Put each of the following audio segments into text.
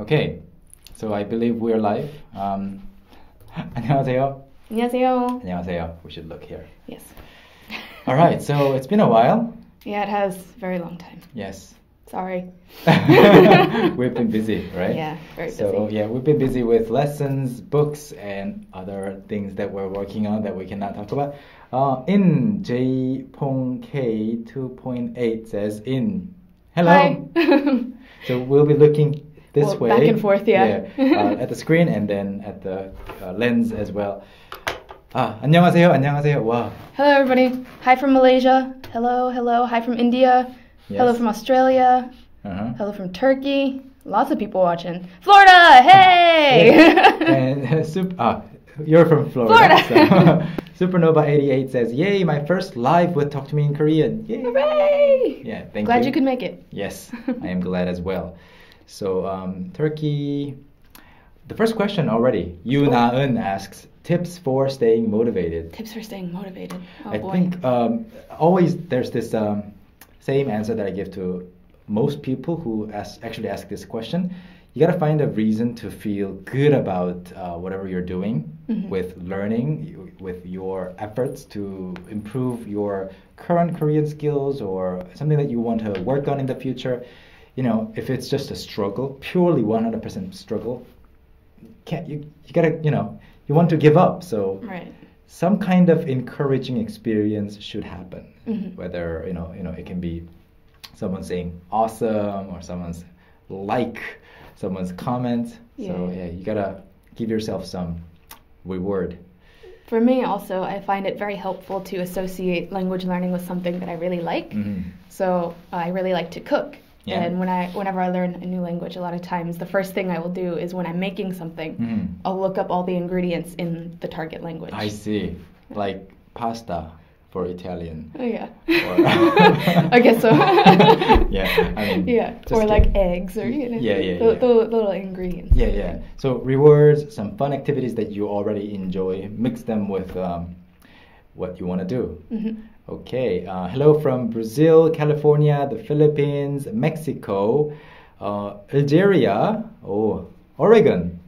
Okay, so I believe we're live. Um, 안녕하세요. 안녕하세요. 안녕하세요. We should look here. Yes. All right, so it's been a while. Yeah, it has very long time. Yes. Sorry. we've been busy, right? Yeah, very So busy. yeah, we've been busy with lessons, books, and other things that we're working on that we cannot talk about. Uh, in J Pong K 2.8 says in. Hello. Hi. So we'll be looking this Well, way. back and forth, yeah. uh, at the screen and then at the uh, lens as well. 아, 안녕하세요. 안녕하세요. 와. hello, everybody. Hi from Malaysia. Hello, hello. Hi from India. Hello Yes. from Australia. Uh-huh. Hello from Turkey. Lots of people watching. Florida, hey! and super, ah, you're from Florida. Florida. So, Supernova88 says, Yay, my first live with Talk to Me in Korean. Yay. Hooray! Yeah, thank Glad you. you could make it. Yes, I am glad as well. So, um, Turkey. The first question already. Yu Na-eun asks, tips for staying motivated. Tips for staying motivated. Oh I boy. think um, always there's this um, same answer that I give to most people who ask, actually ask this question. You gotta find a reason to feel good about uh, whatever you're doing Mhm. with learning, with your efforts to improve your current Korean skills or something that you want to work on in the future. You know, if it's just a struggle, purely 100% struggle, can't you? You gotta, you know, you want to give up. So Right. some kind of encouraging experience should happen. Mhm. Whether you know, you know, it can be someone saying awesome or someone's like, someone's comment. So Yeah. yeah, you gotta give yourself some reward. For me, also, I find it very helpful to associate language learning with something that I really like. Mhm. So I really like to cook. Yeah. And when I, whenever I learn a new language, a lot of times the first thing I will do is when I'm making something, Mhm. I'll look up all the ingredients in the target language. I see, like pasta for Italian. Oh yeah. Or- I guess so. Yeah, I mean, yeah, or like kidding. eggs, or you know, Yeah, yeah, the, yeah. the little ingredients. Yeah, yeah. So rewards, some fun activities that you already enjoy, mix them with um, what you want to do. hmm Okay. Uh, hello from Brazil, California, the Philippines, Mexico, uh, Algeria, oh, Oregon,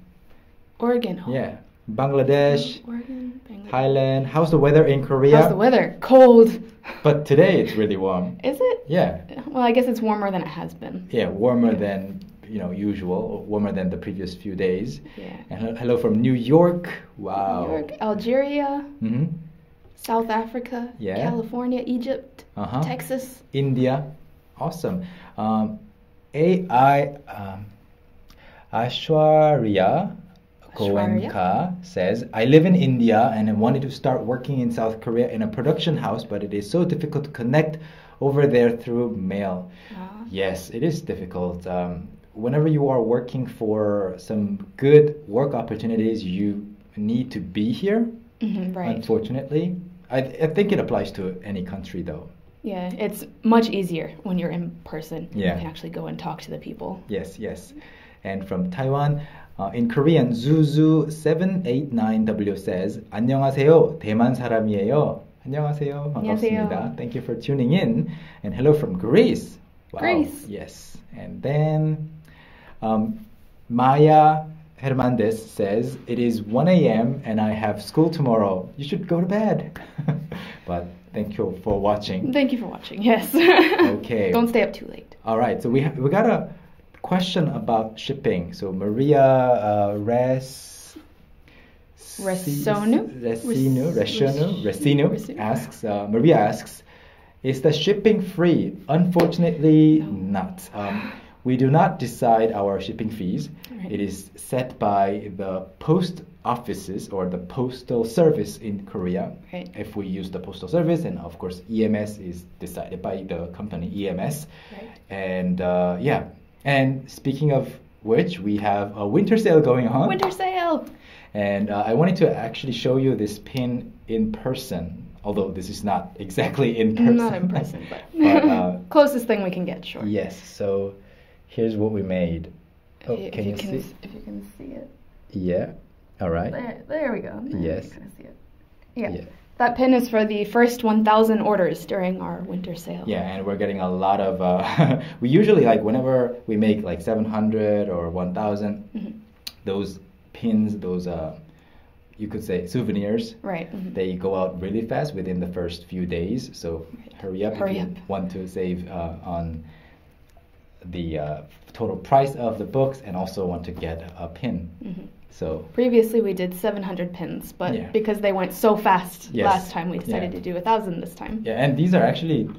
Oregon. oh. yeah, Bangladesh, Oregon. Bangladesh. Thailand. How's the weather in Korea? How's the weather? Cold. But today it's really warm. Is it? Yeah, Well, I guess it's warmer than it has been. yeah, warmer than you know usual, warmer than the previous few days. Yeah. And hello, from New York. Wow. New York, Algeria, hmm South Africa, Yeah. California, Egypt, Uh-huh. Texas. India. Awesome. Um, AI um, Ashwarya Goenka says, I live in India and I wanted to start working in South Korea in a production house, but it is so difficult to connect over there through mail. Ah. Yes, it is difficult. Um, whenever you are working for some good work opportunities, you need to be here. Mhm, right. Unfortunately, I, I think it applies to any country though. Yeah, it's much easier when you're in person. Yeah. You can actually go and talk to the people. Yes, yes. And from Taiwan, uh, in Korean, Zuzu789W says, 안녕하세요. 대만 사람이에요. 안녕하세요. 반갑습니다. 안녕하세요. Thank you for tuning in. And hello from Greece. Wow. Greece. Yes. And then um, Maya Hernandez says, it is 1 a.m. and I have school tomorrow. You should go to bed. but thank you for watching. Thank you for watching. Yes. Okay. Don't stay up too late. All right, so we ha- we got a question about shipping. So Maria uh, Res Resonu? Resinu Res- Resonu Resinu. asks uh, Maria asks, is the shipping free? Unfortunately, No. not. Um, we do not decide our shipping fees. Right. It is set by the post offices or the postal service in Korea. Right. If we use the postal service, and of course EMS is decided by the company EMS. Right. And uh, yeah, and speaking of which, we have a winter sale going on. Winter sale. And uh, I wanted to actually show you this pin in person, although this is not exactly in person. Not in person, but, But, uh, closest thing we can get. Sure. Yes, so here's what we made. Oh, if, can you, you can, see? If you can see it. Yeah. All right. There, there we go. There Yes. You kind see it. Yeah. Yeah. That pin is for the first 1,000 orders during our winter sale. Yeah, and we're getting a lot of. Uh, we usually like whenever we make like 700 or 1,000, Mhm. those pins, those uh, you could say souvenirs. Right. mhm. They go out really fast within the first few days. So hurry up Hurry if you up. want to save uh, on the uh, total price of the books and also want to get a pin. Mhm. So Previously, we did 700 pins, but Yeah. because they went so fast Yes. last time, we decided Yeah. to do a thousand this time. yeah, and these are actually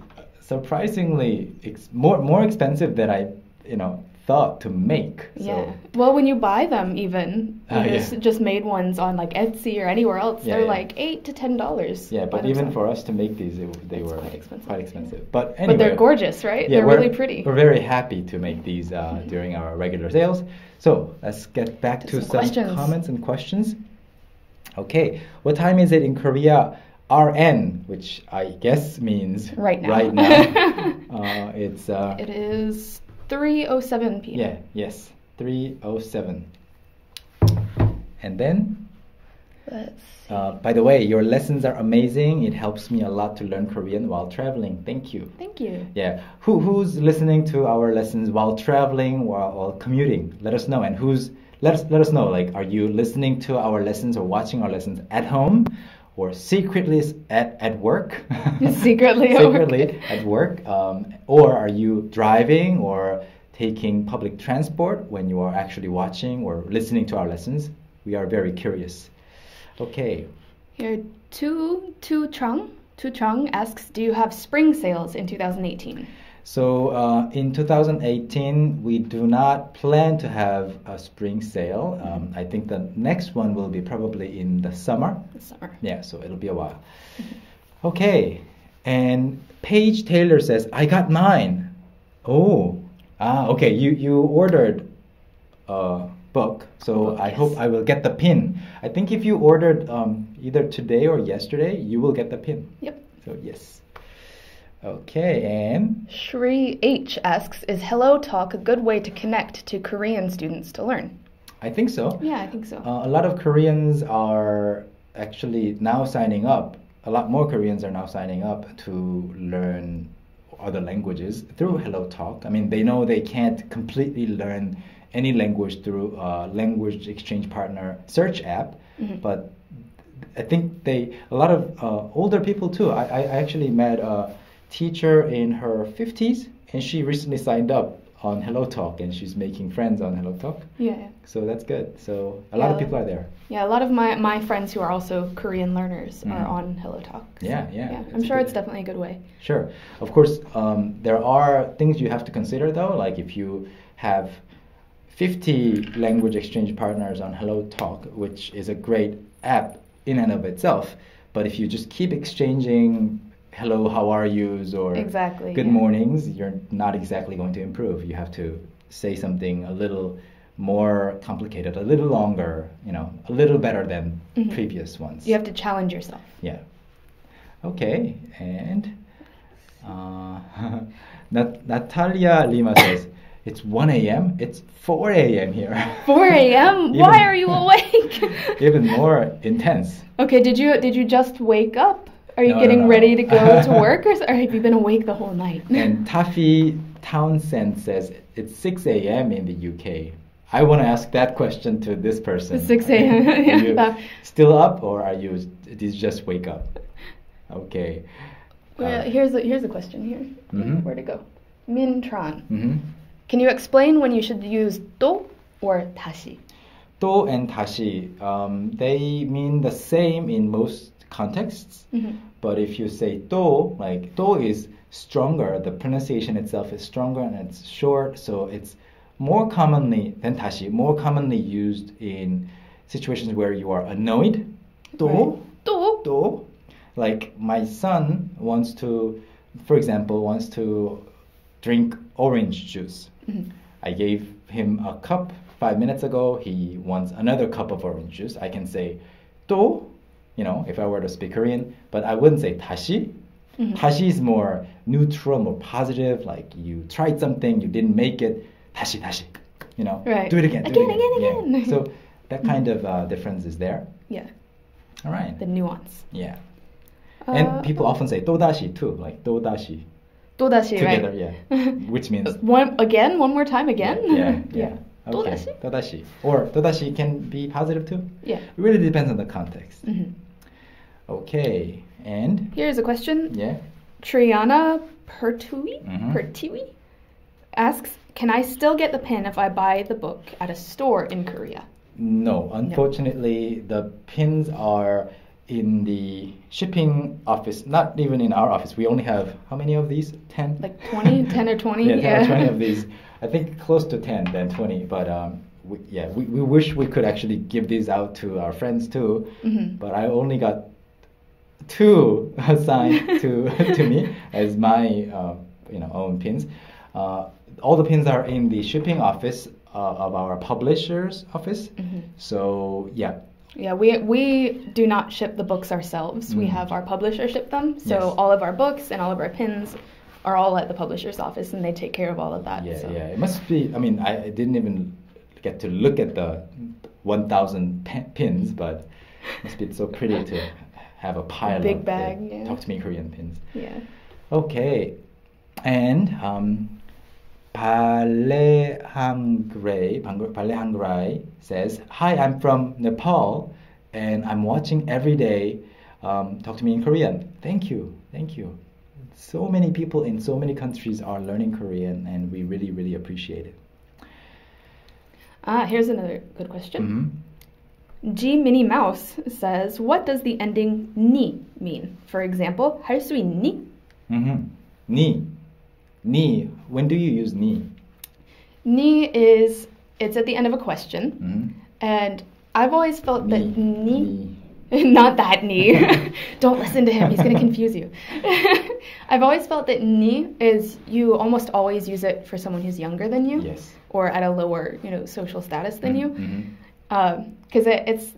surprisingly ex- more more expensive than I you know thought to make. So, Yeah. Well, when you buy them, even Ah, you yeah. just, just made ones on like Etsy or anywhere else, Yeah, they're yeah. like eight to ten dollars. Yeah, but even for us to make these, it, they It's were quite expensive, quite expensive. But anyway, but they're gorgeous, right? Yeah, they're really pretty. We're very happy to make these uh, Mhm. during our regular sales. So let's get back To to some some questions. comments and questions. Okay, what time is it in Korea? RN, which I guess means Right now. Right now. uh, it's uh, It is 3:07 p.m. yeah, yes, three oh seven. And then Let's see. Uh, by the way, your lessons are amazing. It helps me a lot to learn Korean while traveling. Thank you. Thank you. Yeah. Who who's listening to our lessons while traveling while, while commuting? Let us know. And who's let us let us know. Like, are you listening to our lessons or watching our lessons at home, or secretly at at work? Secretly at work. secretly at work. Um, or are you driving or taking public transport when you are actually watching or listening to our lessons? We are very curious. Okay. Here, Tu Tu Chung Tu Chung asks, "Do you have spring sales in 2018?" So uh, in 2018, we do not plan to have a spring sale. Um, I think the next one will be probably in the summer. This summer. Yeah, so it'll be a while. Okay, and Paige Taylor says, "I got mine." Oh, ah, okay. You you ordered a book, so I yes. hope I will get the pin. I think if you ordered um, either today or yesterday, you will get the pin. Yep. So yes. Okay, and Shri H asks, "Is Hello Talk a good way to connect to Korean students to learn?" I think so. Yeah, I think so. Uh, a lot of Koreans are actually now signing up. A lot more Koreans are now signing up to learn other languages through Hello Talk. I mean, they know they can't completely learn any language through a language exchange partner search app, Mhm. but I think they a lot of uh, older people too. I, I actually met a teacher in her 50s, and she recently signed up on Hello Talk, and she's making friends on Hello Talk. yeah, yeah. So that's good. So a lot of people are there. Yeah, a lot of my, my friends who are also Korean learners are Mhm. on Hello Talk. so, Yeah, yeah, Yeah, I'm sure good- it's definitely a good way. Sure. Of course, um, there are things you have to consider though. Like if you have 50 language exchange partners on Hello Talk, which is a great app in and of itself, but if you just keep exchanging hello, how are yous or Exactly, good yeah. mornings, you're not exactly going to improve. You have to say something a little more complicated, a little longer, you know, a little better than Mhm. previous ones. You have to challenge yourself. Yeah. Okay, and uh, Nat- Natalia Lima says it's 1 a.m. It's 4 a.m. here. 4 a.m. Why are you awake? Even more intense. okay, did you did you just wake up? Are you no, getting no, no. ready to go to work, or, or, have you been awake the whole night? and Taffy Townsend says it's 6 a.m. in the UK. I want to ask that question to this person. It's 6 a.m. are you still up, or are you? Did you just wake up? Okay. Well, uh, here's a, here's a question here. Mm -hmm. Where to go? Mintron. Mm -hmm. Can you explain when you should use do or tashi? Do and tashi, um, they mean the same in most contexts. Mhm. But if you say to, like to is stronger, the pronunciation itself is stronger and it's short, so it's more commonly than tashi, more commonly used in situations where you are annoyed. To, Right. 또 to, like my son wants to, for example, wants to drink orange juice. Mhm. I gave him a cup five minutes ago. He wants another cup of orange juice. I can say 또, you know, if I were to speak Korean, but I wouldn't say 다시. Mhm. 다시 is more neutral, more positive. Like you tried something, you didn't make it. 다시, 다시. You know, Right. do it again, do Again, it again. again, Yeah. again. So that kind of uh, difference is there. Yeah, All right. the nuance. Yeah. Uh, and people often say todashi too, like todashi 또다시, together, right? yeah, which means One again, one more time again. Yeah, yeah. Okay. 또다시? Todashi. Or todashi can be positive too. Yeah. It really depends on the context. Mhm. Okay. And Here's a question. yeah. Triana Pertui Mhm. Pertui asks, "Can I still get the pin if I buy the book at a store in Korea?" No, unfortunately, the pins are in the shipping office. Not even in our office. We only have how many of these? Ten. Like 20, 10 or 20? yeah, ten Yeah. or twenty of these. I think close to ten than twenty. But um, we, yeah, we, we wish we could actually give these out to our friends too. Mhm. But I only got two assigned to to me as my uh, you know own pins. Uh, all the pins are in the shipping office uh, of our publisher's office. Mhm. So yeah, Yeah, we we do not ship the books ourselves. We Mm. have our publisher ship them. So Yes. all of our books and all of our pins are all at the publisher's office, and they take care of all of that. yeah, so. yeah. It must be. I mean, I, didn't even get to look at the 1,000 pe- pins, but it must be so pretty to have a pile Big of bag, yeah. Talk to Me Korean pins. Yeah. Okay, and um, Balehangray, Balehangray says, "Hi, I'm from Nepal, and I'm watching every day. Um, talk to me in Korean. Thank you, thank you. So many people in so many countries are learning Korean, and we really, really appreciate it." Ah, here's another good question. Mhm. G Minnie Mouse says, "What does the ending ni mean? For example, 할 수 있니?" Mhm. Ni, ni. When do you use ni? Ni is it's at the end of a question, Mhm. and I've always felt that Ni, ni, not that ni. Don't listen to him; he's going to confuse you. I've always felt that ni is you almost always use it for someone who's younger than you, Yes. or at a lower, you know, social status than you, Because it, it's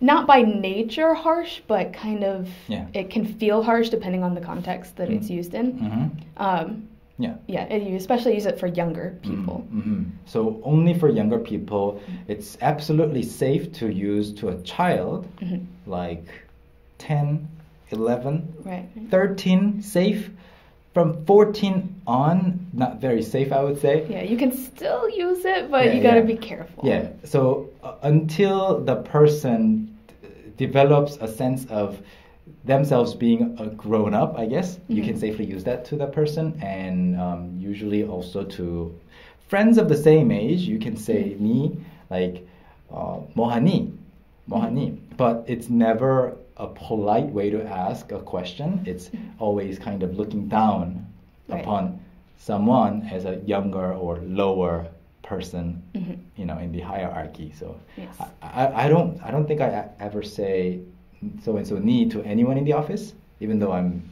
not by nature harsh, but kind of Yeah. it can feel harsh depending on the context that it's Mm. used in. Mhm. Um, Yeah. yeah, and you especially use it for younger people. hmm So only for younger people, it's absolutely safe to use to a child Mhm. like 10, 11, Right. 13, safe. From 14 on, not very safe, I would say. Yeah, you can still use it, but Yeah, you gotta yeah. be careful. Yeah. So uh, until the person d- develops a sense of themselves being a grown up, I guess you can Mhm. safely use that to that person, and um, usually also to friends of the same age. You can say ni like uh, mohani, mohani, but it's never a polite way to ask a question. It's always kind of looking down Right. upon someone as a younger or lower person Mhm. you know in the hierarchy so Yes. I, I, I don't i don't think I ever say so and so need to anyone in the office even though i'm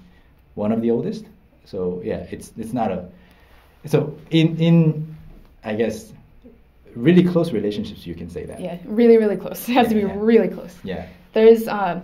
one of the oldest so yeah it's it's not a so in in i guess really close relationships you can say that Yeah, really, really close. It has to be Yeah, yeah. really close. yeah There's, um,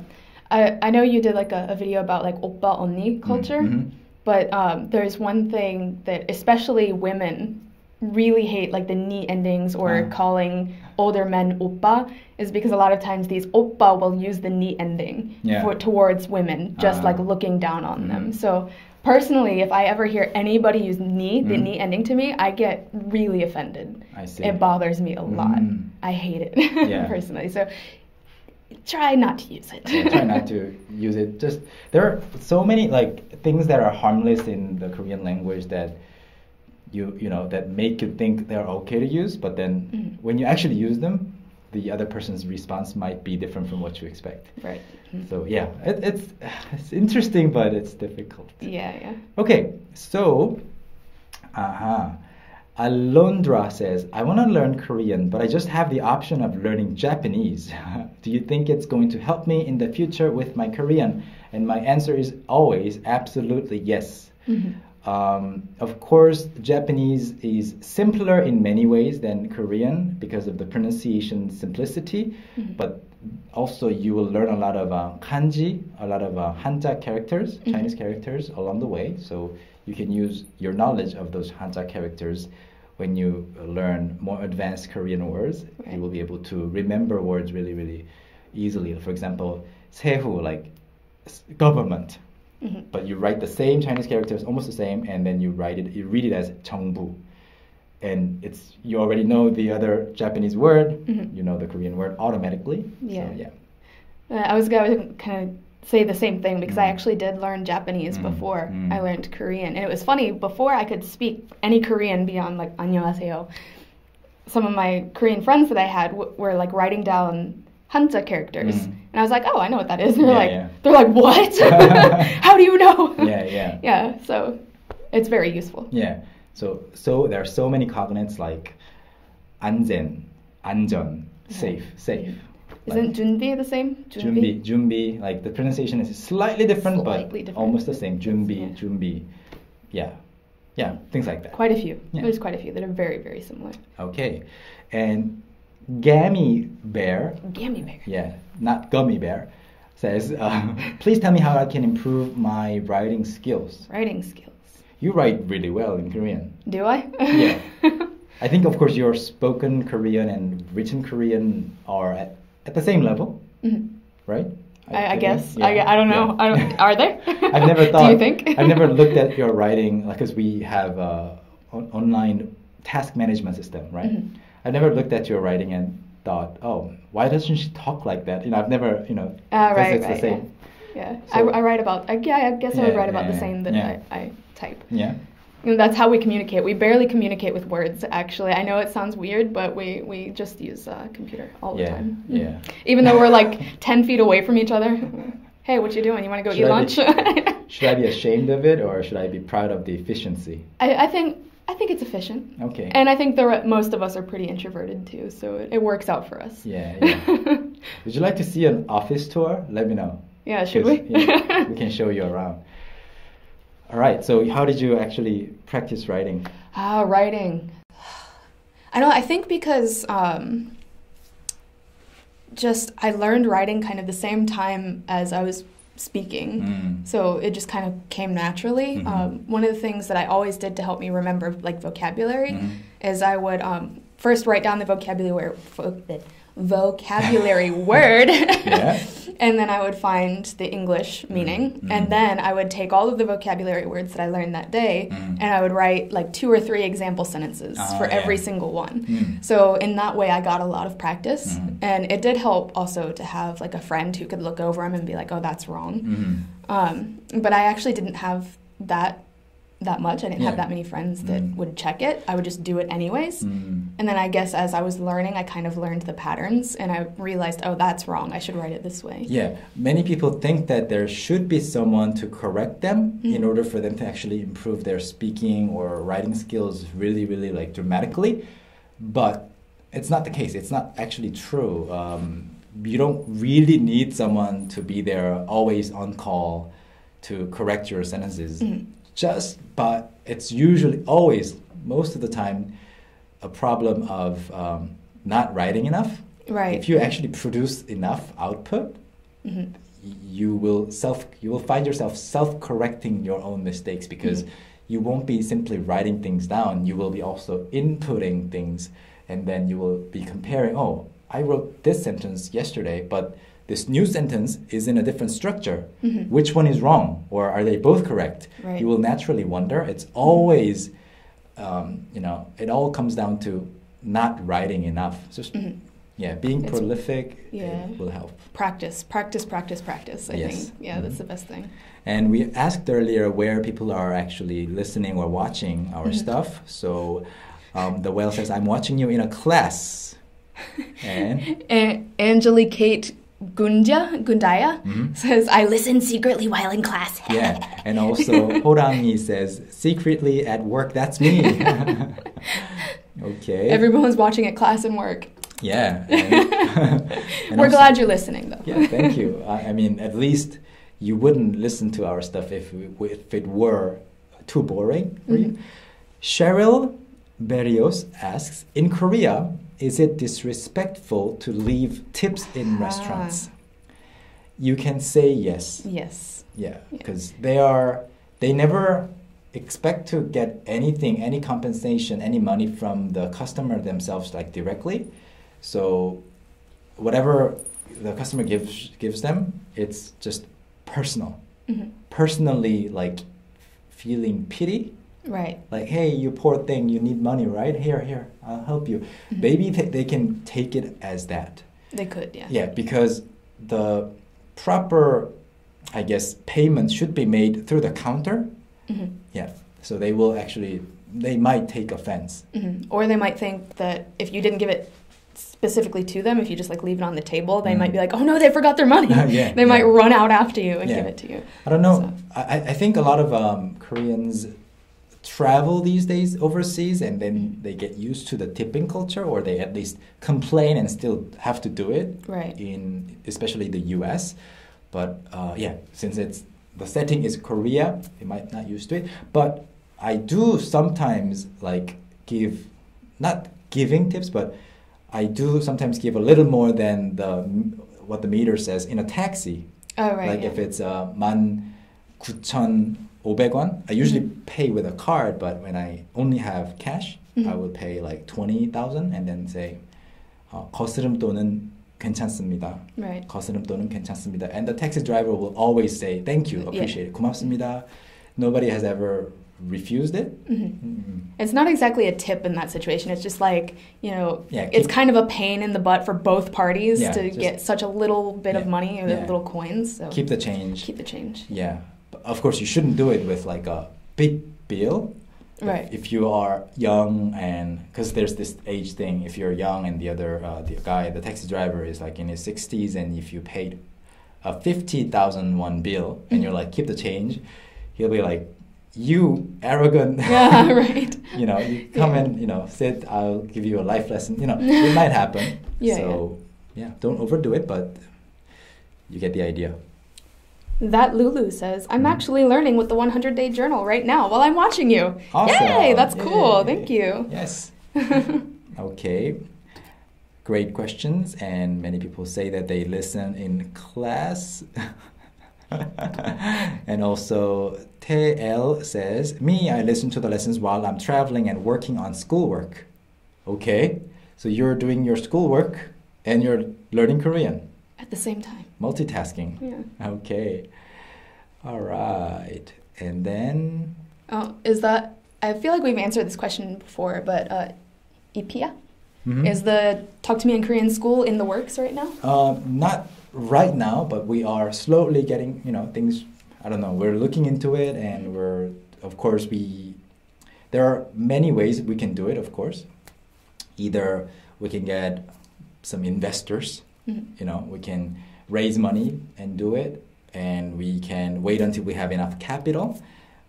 I, I know you did like a, a video about like oppa onni culture, mhm. but um, there's one thing that especially women really hate, like the ni endings or calling older men oppa, is because a lot of times these oppa will use the ni ending Yeah. for, towards women, just Ah. like looking down on them. Mhm. So personally, if I ever hear anybody use ni, the Mhm. ni ending to me, I get really offended. i see It bothers me a lot. Mm. I hate it Yeah. personally. So try not to use it. yeah, try not to use it. Just there are so many like things that are harmless in the Korean language that you you know that make you think they're okay to use, but then Mhm. when you actually use them, the other person's response might be different from what you expect. Right. Mhm. So yeah, it, it's it's interesting, but it's difficult. Yeah, yeah. Okay, so, uh-huh. Alondra says, I want to learn Korean, but I just have the option of learning Japanese. Do you think it's going to help me in the future with my Korean? And my answer is always absolutely yes. Mhm. Um, of course, Japanese is simpler in many ways than Korean because of the pronunciation simplicity, Mhm. but also you will learn a lot of uh, kanji, a lot of uh, hanja characters, Mhm. Chinese characters along the way. So you can use your knowledge of those hanja characters when you learn more advanced Korean words. Right. You will be able to remember words really, really easily. For example, seifu, like s- government, Mhm. but you write the same Chinese characters, almost the same, and then you write it, you read it as 정부. And it's you already know the other Japanese word, Mhm. you know the Korean word automatically. Yeah. So, yeah. Uh, I was going to kind of say the same thing because I Mm. actually did learn Japanese Mm, before mm. I learned Korean. And it was funny, before I could speak any Korean beyond like 안녕하세요, some of my Korean friends that I had w- were like writing down Hanja characters. Mm. And I was like, oh, I know what that is. And they're Yeah, like, yeah. they're like, what? How do you know? Yeah, yeah. yeah, so it's very useful. Yeah. So so there are so many cognate like 안전, 안전, safe, safe. Isn't Junbi the same? Junbi? Junbi, Junbi. Like the pronunciation is slightly different, slightly but different. almost the same. Junbi, yeah. Junbi. Yeah. Yeah, things like that. Quite a few. Yeah. There's quite a few that are very, very similar. Okay. And Gammy Bear. Gammy Bear. Yeah, not Gummy Bear. Says, uh, please tell me how I can improve my writing skills. Writing skills. You write really well in Korean. Do I? yeah. I think, of course, your spoken Korean and written Korean are at at the same level, Mhm. right? I, I guess. Yeah, I, I don't know. yeah. I don't, are they? I've never thought. Do you think? I've never looked at your writing because we have a on- online task management system, right? Mhm. I've never looked at your writing and thought, oh, why doesn't she talk like that? You know, I've never, you know, 'cause right, it's right, the same. Yeah. So- I, I write about. I, yeah, I guess I would Yeah, write about yeah, the same that Yeah. I, I type. Yeah. And that's how we communicate. We barely communicate with words. Actually, I know it sounds weird, but we we just use uh, computer all the Yeah, time. yeah. Even though we're like ten feet away from each other. Hey, what you doing? You want to go Should eat I lunch? be- Should I be ashamed of it or should I be proud of the efficiency? I, I think I think it's efficient. Okay. And I think the re- most of us are pretty introverted too, so it, it works out for us. Yeah, yeah. Would you like to see an office tour? Let me know. Yeah, should we? yeah, we can show you around. All right. So, how did you actually practice writing? Ah, writing. I know. I think because um, just I learned writing kind of the same time as I was speaking. Mm. So it just kind of came naturally. Mhm. Um, one of the things that I always did to help me remember like vocabulary Mhm. is I would um, first write down the vocabulary vo- vocabulary word, Yeah. And then I would find the English meaning, Mhm. and then I would take all of the vocabulary words that I learned that day, Mhm. and I would write like two or three example sentences Ah, for every single one. Mm. So in that way, I got a lot of practice, Mhm. and it did help also to have like a friend who could look over them and be like, "Oh, that's wrong." Mhm. Um, but I actually didn't have that that much. I didn't have that many friends that Mm. would check it. I would just do it anyways. Mm. And then I guess as I was learning, I kind of learned the patterns, and I realized, oh, that's wrong. I should write it this way. Yeah, many people think that there should be someone to correct them in Mhm. order for them to actually improve their speaking or writing skills really, really like dramatically. But it's not the case. It's not actually true. Um, you don't really need someone to be there always on call to correct your sentences. Just, but it's usually always, most of the time, a problem of um, not writing enough. Right. If you actually produce enough output, hmm you will self you will find yourself self correcting your own mistakes because Mhm. you won't be simply writing things down you will be also inputting things and then you will be comparing oh i wrote this sentence yesterday but this new sentence is in a different structure Mhm. which one is wrong or are they both correct Right. you will naturally wonder it's always um, you know it all comes down to not writing enough just Mhm. yeah being It's- prolific yeah. will help Practice, practice, practice, practice. I Yes. think. Yeah, that's Mhm. the best thing. And we asked earlier where people are actually listening or watching our Mhm. stuff. So um, the whale says, I'm watching you in a class. And A- Angelique Kate Gunja, Gundaya Mhm. says, I listen secretly while in class. yeah, and also Horangi says, secretly at work, that's me. okay. Everyone's watching at class and work. yeah. and- and We're also- glad you're listening, though. Yeah, thank you. I, I mean, at least you wouldn't listen to our stuff if, if it were too boring for you. Mhm. Cheryl Berrios asks In Korea, is it disrespectful to leave tips in Ah. restaurants? You can say yes. Yes. Yeah, Yeah. because they are, they never expect to get anything, any compensation, any money from the customer themselves, like directly. So, whatever the customer gives gives them, it's just personal. Mhm. Personally, like feeling pity. Right. Like, hey, you poor thing, you need money, right? Here, here, I'll help you. Mhm. Maybe th- they can take it as that. They could, yeah. Yeah, because the proper, I guess, payment should be made through the counter. hmm Yeah, so they will actually, they might take offense. hmm Or they might think that if you didn't give it specifically to them, if you just like leave it on the table, they Mm. might be like, "Oh no, they forgot their money." Yeah, they might run out after you and Yeah. give it to you. I don't know. So- I, I think a lot of um, Koreans travel these days overseas and then they get used to the tipping culture or they at least complain and still have to do it Right. in especially the US. But uh, yeah, since it's the setting is Korea, they might not used to it. But I do sometimes like give not giving tips, but I do sometimes give a little more than the what the meter says in a taxi. Oh right. like yeah. if it's uh, 만구 천 오백 원, I usually Mhm. pay with a card, but when I only have cash, I Mhm. will pay like twenty thousand and then say 어, 거스름돈은 괜찮습니다. right. 거스름돈은 괜찮습니다. And the taxi driver will always say thank you, Yeah. appreciate it, 고맙습니다. Nobody has ever refused it. hmm Mm. It's not exactly a tip in that situation. It's just like, you know, Yeah, it's keep- kind of a pain in the butt for both parties Yeah, to just- get such a little bit of Yeah, money or yeah. little coins. So Keep the change. keep the change. Yeah, but of course you shouldn't do it with like a big bill. If- Right. If you are young and because there's this age thing, if you're young and the other uh, the guy, the taxi driver is like in his sixties, and if you paid a fifty thousand one bill and you're like keep the change, he'll be like, you arrogant. Yeah, right. you know, you come Yeah. and you know sit. I'll give you a life lesson. You know, it might happen. Yeah, So yeah, don't overdo it, but you get the idea. That hmm. Lulu says, I'm actually learning with the 100 day journal right now while I'm watching you. Awesome. Yay, that's cool. Yay. Thank you. Yes. Okay. Great questions, and many people say that they listen in class. and also, TL says, Me, I listen to the lessons while I'm traveling and working on schoolwork. Okay, so you're doing your schoolwork and you're learning Korean, At the same time. Multitasking. Yeah. Okay, all right. And then, Oh, is that, I feel like we've answered this question before, but uh, Ipia? Mhm. Is the Talk to Me in Korean school in the works right now? Um, not right now, but we are slowly getting, you know, things. I don't know. We're looking into it, and we're, of course, we. There are many ways we can do it. Of course, either we can get some investors. Mhm. You know, we can raise money and do it, and we can wait until we have enough capital.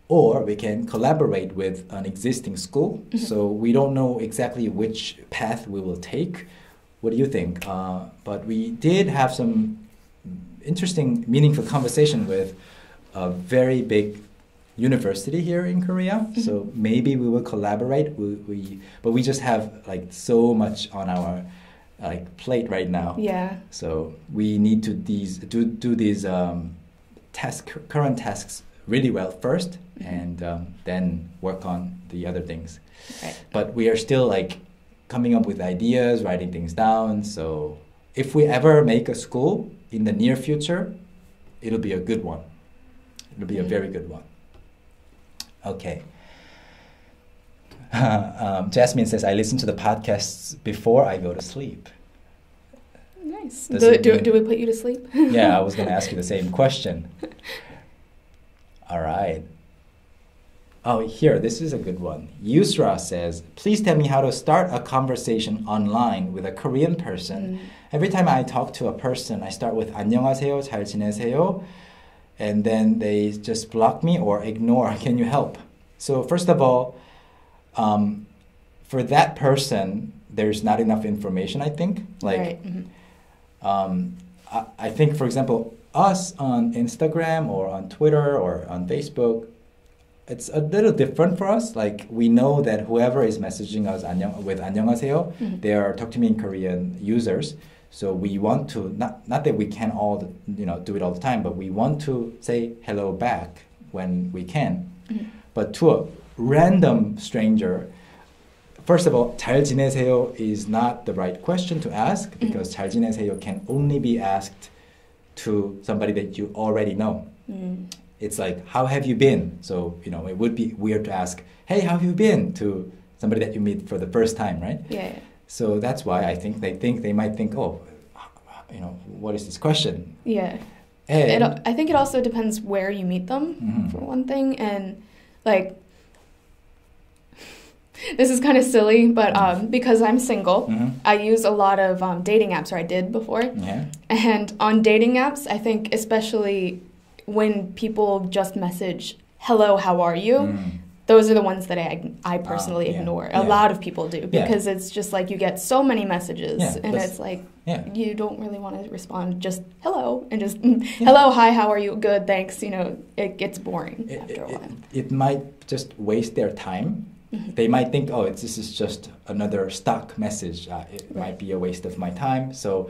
Or we can collaborate with an existing school. Mhm. So we don't know exactly which path we will take. What do you think? Uh, but we did have some interesting, meaningful conversation with a very big university here in Korea. Mhm. So maybe we will collaborate. We, we, but we just have like so much on our like plate right now. Yeah. So we need to these do do these um, task current tasks really well 1st Mhm. and um, then work on the other things Right. but we are still like coming up with ideas, writing things down. So if we ever make a school in the near future, it'll be a good one. It'll be a Mm. very good one. Okay. um, Jasmine says, I listen to the podcasts before I go to sleep. Nice. Does Do, it do, mean- do we put you to sleep? yeah, I was going to ask you the same question. All right. Oh, here, this is a good one. Yusra says, please tell me how to start a conversation online with a Korean person. Mm. Every time I talk to a person, I start with 안녕하세요, 잘 지내세요, and then they just block me or ignore. Can you help? So first of all, um, for that person, there's not enough information. I think, like, right. mhm. um, I, I think, for example, us on Instagram or on Twitter or on Facebook, it's a little different for us. Like we know that whoever is messaging us 안녕, with 안녕하세요, Mhm. they are talk to me in Korean users. So we want to not not that we can all you know do it all the time, but we want to say hello back when we can. Mhm. But to a random stranger, first of all, 잘 지내세요 is not the right question to ask because 잘 지내세요 can only be asked to somebody that you already know. Mm. It's like, how have you been? So, you know, it would be weird to ask, hey, how have you been to somebody that you meet for the first time, right? Yeah. yeah. So that's why I think they think they might think, oh, you know, what is this question? Yeah. And It, I think it also depends where you meet them, Mhm. for one thing, and like this is kind of silly, but um, because I'm single, Mhm. I use a lot of um, dating apps, or I did before. yeah, And on dating apps, I think especially when people just message, "Hello, how are you?" Mm. Those are the ones that I I personally Ah, yeah, ignore. yeah. A lot of people do Yeah. because it's just like you get so many messages, Yeah, and it's like yeah. you don't really want to respond just hello and just hello hi how are you good thanks you know it gets boring It, after a it, while it might just waste their time. Mhm. They might think, oh, it's, this is just another stock message. Uh, it Right. might be a waste of my time. So,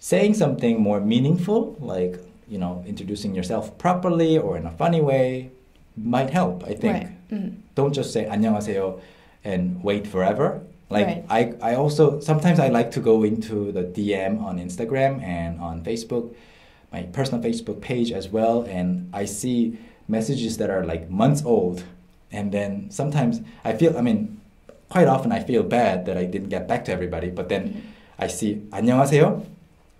saying something more meaningful, like you know, introducing yourself properly or in a funny way, might help. I think. right Mhm. don't just say 안녕하세요 and wait forever. Like Right. I, I also sometimes I like to go into the DM on Instagram and on Facebook, my personal Facebook page as well, and I see messages that are like months old, and then sometimes I feel I mean, quite often I feel bad that I didn't get back to everybody, but then Mhm. I see 안녕하세요,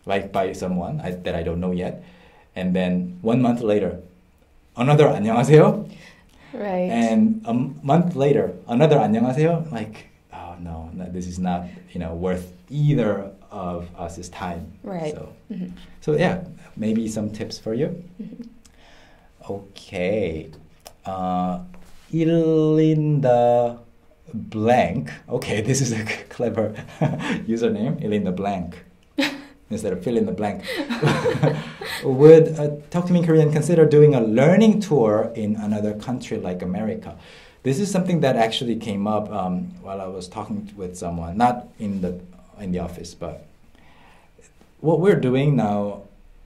like by someone I, that I don't know yet, and then one month later, another 안녕하세요. right And a m- month later, another 안녕하세요. Like, oh no, no, this is not you know worth either of us's time. Right. So, Mhm. so yeah, maybe some tips for you. Mhm. Okay. Uh, Ilinda Blank. Okay, this is a clever username. Ilinda Blank. Instead of fill in the blank. Would uh, Talk to Me in Korean consider doing a learning tour in another country like America? This is something that actually came up um, while I was talking with someone, not in the in the office, but what we're doing now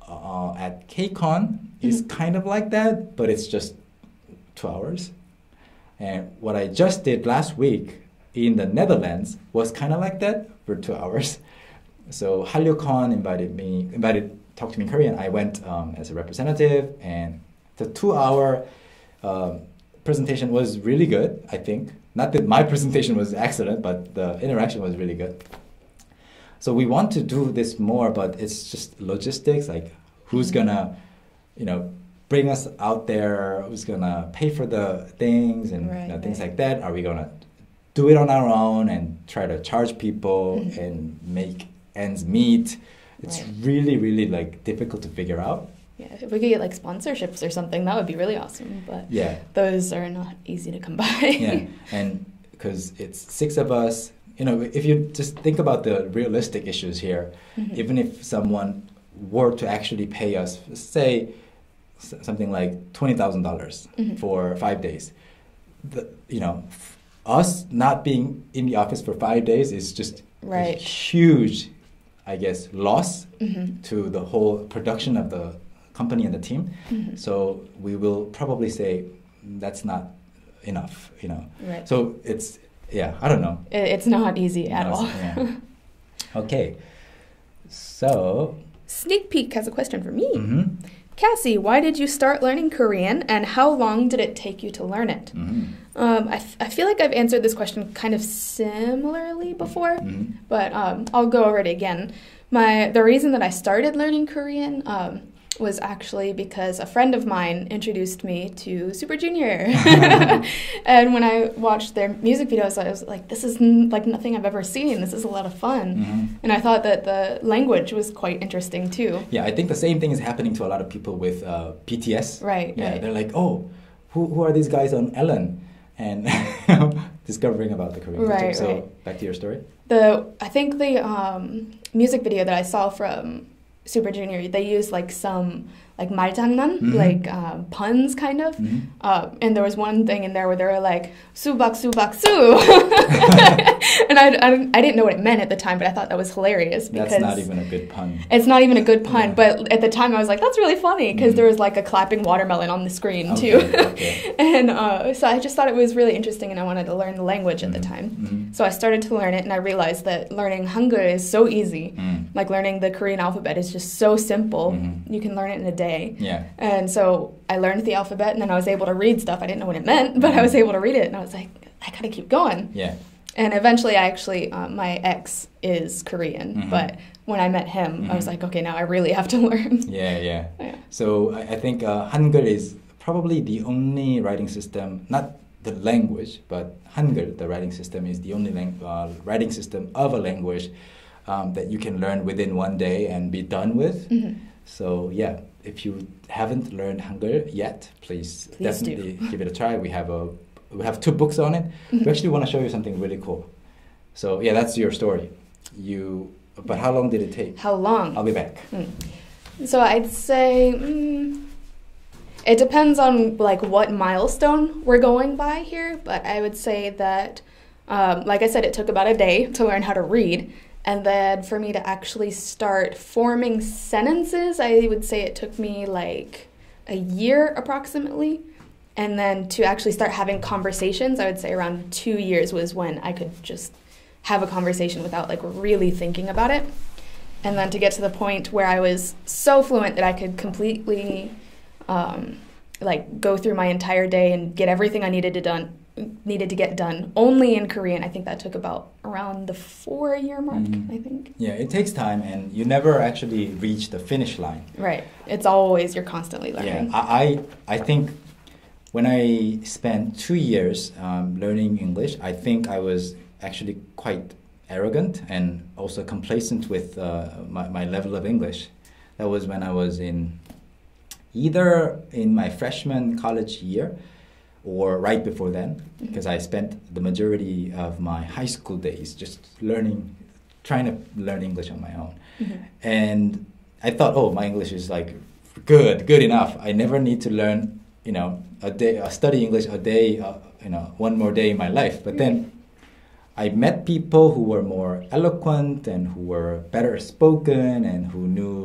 uh, at KCON is Mhm. kind of like that, but it's just two hours. And what I just did last week in the Netherlands was kind of like that for two hours. So HallyuCon invited me, invited talk to me in Korean. I went um, as a representative, and the two-hour um, presentation was really good. I think not that my presentation was excellent, but the interaction was really good. So we want to do this more, but it's just logistics. Like who's gonna, you know, bring us out there? Who's gonna pay for the things and you know, things right. like that? Are we gonna do it on our own and try to charge people Mhm. and make ends meet? It's Right. really, really like difficult to figure out. yeah if we could get like sponsorships or something that would be really awesome but Yeah. those are not easy to come by yeah, and because it's six of us, you know, if you just think about the realistic issues here, Mhm. even if someone were to actually pay us, say, something like twenty thousand dollars Mhm. for five days, the, you know, f- us not being in the office for five days is just a Right. huge, I guess, loss Mhm. to the whole production of the company and the team. Mhm. So we will probably say that's not enough, you know. right So it's yeah, I don't know. It's not easy at No, all yeah. Okay, so sneak peek has a question for me mhm, cassie why did you start learning korean and how long did it take you to learn it? Mhm, Um, I, f- I feel like I've answered this question kind of similarly before, mhm, but um, I'll go over it again. My the reason that I started learning Korean um, was actually because a friend of mine introduced me to Super Junior, and when I watched their music videos, I was like, "This is n- like nothing I've ever seen. This is a lot of fun." mhm. And I thought that the language was quite interesting too. Yeah, I think the same thing is happening to a lot of people with uh, BTS. Right, Yeah, right. they're like, oh, who, who are these guys on Ellen? And discovering about the Korean culture. Right, So right. back to your story. The I think the um, music video that I saw from Super Junior, they use like some like 말장난, Mhm. like um, puns kind of. Mhm. Uh, and there was one thing in there where they were like subak subak su, and I, I, didn't- I didn't know what it meant at the time, but I thought that was hilarious because That's not even a good pun. it's not even a good pun. Yeah. But at the time, I was like, that's really funny because Mhm. there was like a clapping watermelon on the screen Okay, too. okay. and uh, so I just thought it was really interesting, and I wanted to learn the language at the Mhm, time. mhm. So I started to learn it, and I realized that learning Hangul is so easy. Mm. like learning the Korean alphabet is just so simple. Mhm. You can learn it in a day. yeah. And so I learned the alphabet and then I was able to read stuff. I didn't know what it meant, but I was able to read it and I was like, I gotta keep going. Yeah. And eventually, I actually, uh, my ex is Korean, Mhm. but when I met him, I was Mhm. like, okay, now I really have to learn. Yeah, yeah. Yeah. So I, I think uh, Hangul is probably the only writing system, not the language, but Hangul, the writing system, is the only lang- uh, writing system of a language um, that you can learn within one day and be done with. Mhm. So yeah, if you haven't learned Hangul yet, please, Please do. definitely give it a try. We have a we have two books on it. Mhm. We actually want to show you something really cool. So yeah, that's your story. You, but how long did it take? How long? I'll be back. So I'd say mm, it depends on like what milestone we're going by here, but I would say that, um, like I said, it took about a day to learn how to read, and then for me to actually start forming sentences, I would say it took me like a year approximately. And then to actually start having conversations, I would say around two years was when I could just have a conversation without like really thinking about it and then to get to the point where I was so fluent that I could completely um, like go through my entire day and get everything I needed to done needed to get done only in Korean. I think that took about around the four year mark. Mhm. I think Yeah, it takes time, and you never actually reach the finish line. right. It's always you're constantly Yeah, learning. I, I I think when I spent two years um, learning English, I think I was actually quite arrogant and also complacent with uh, my, my level of English. That was when I was in either in my freshman college year or right before then, because I spent the majority of my high school days just learning, trying to learn English on my own Mhm. and I thought, oh, my English is like good, good enough. I never need to learn, you know, a day, uh, study English a day, uh, you know, one more day in my life. But then I met people who were more eloquent and who were better spoken and who knew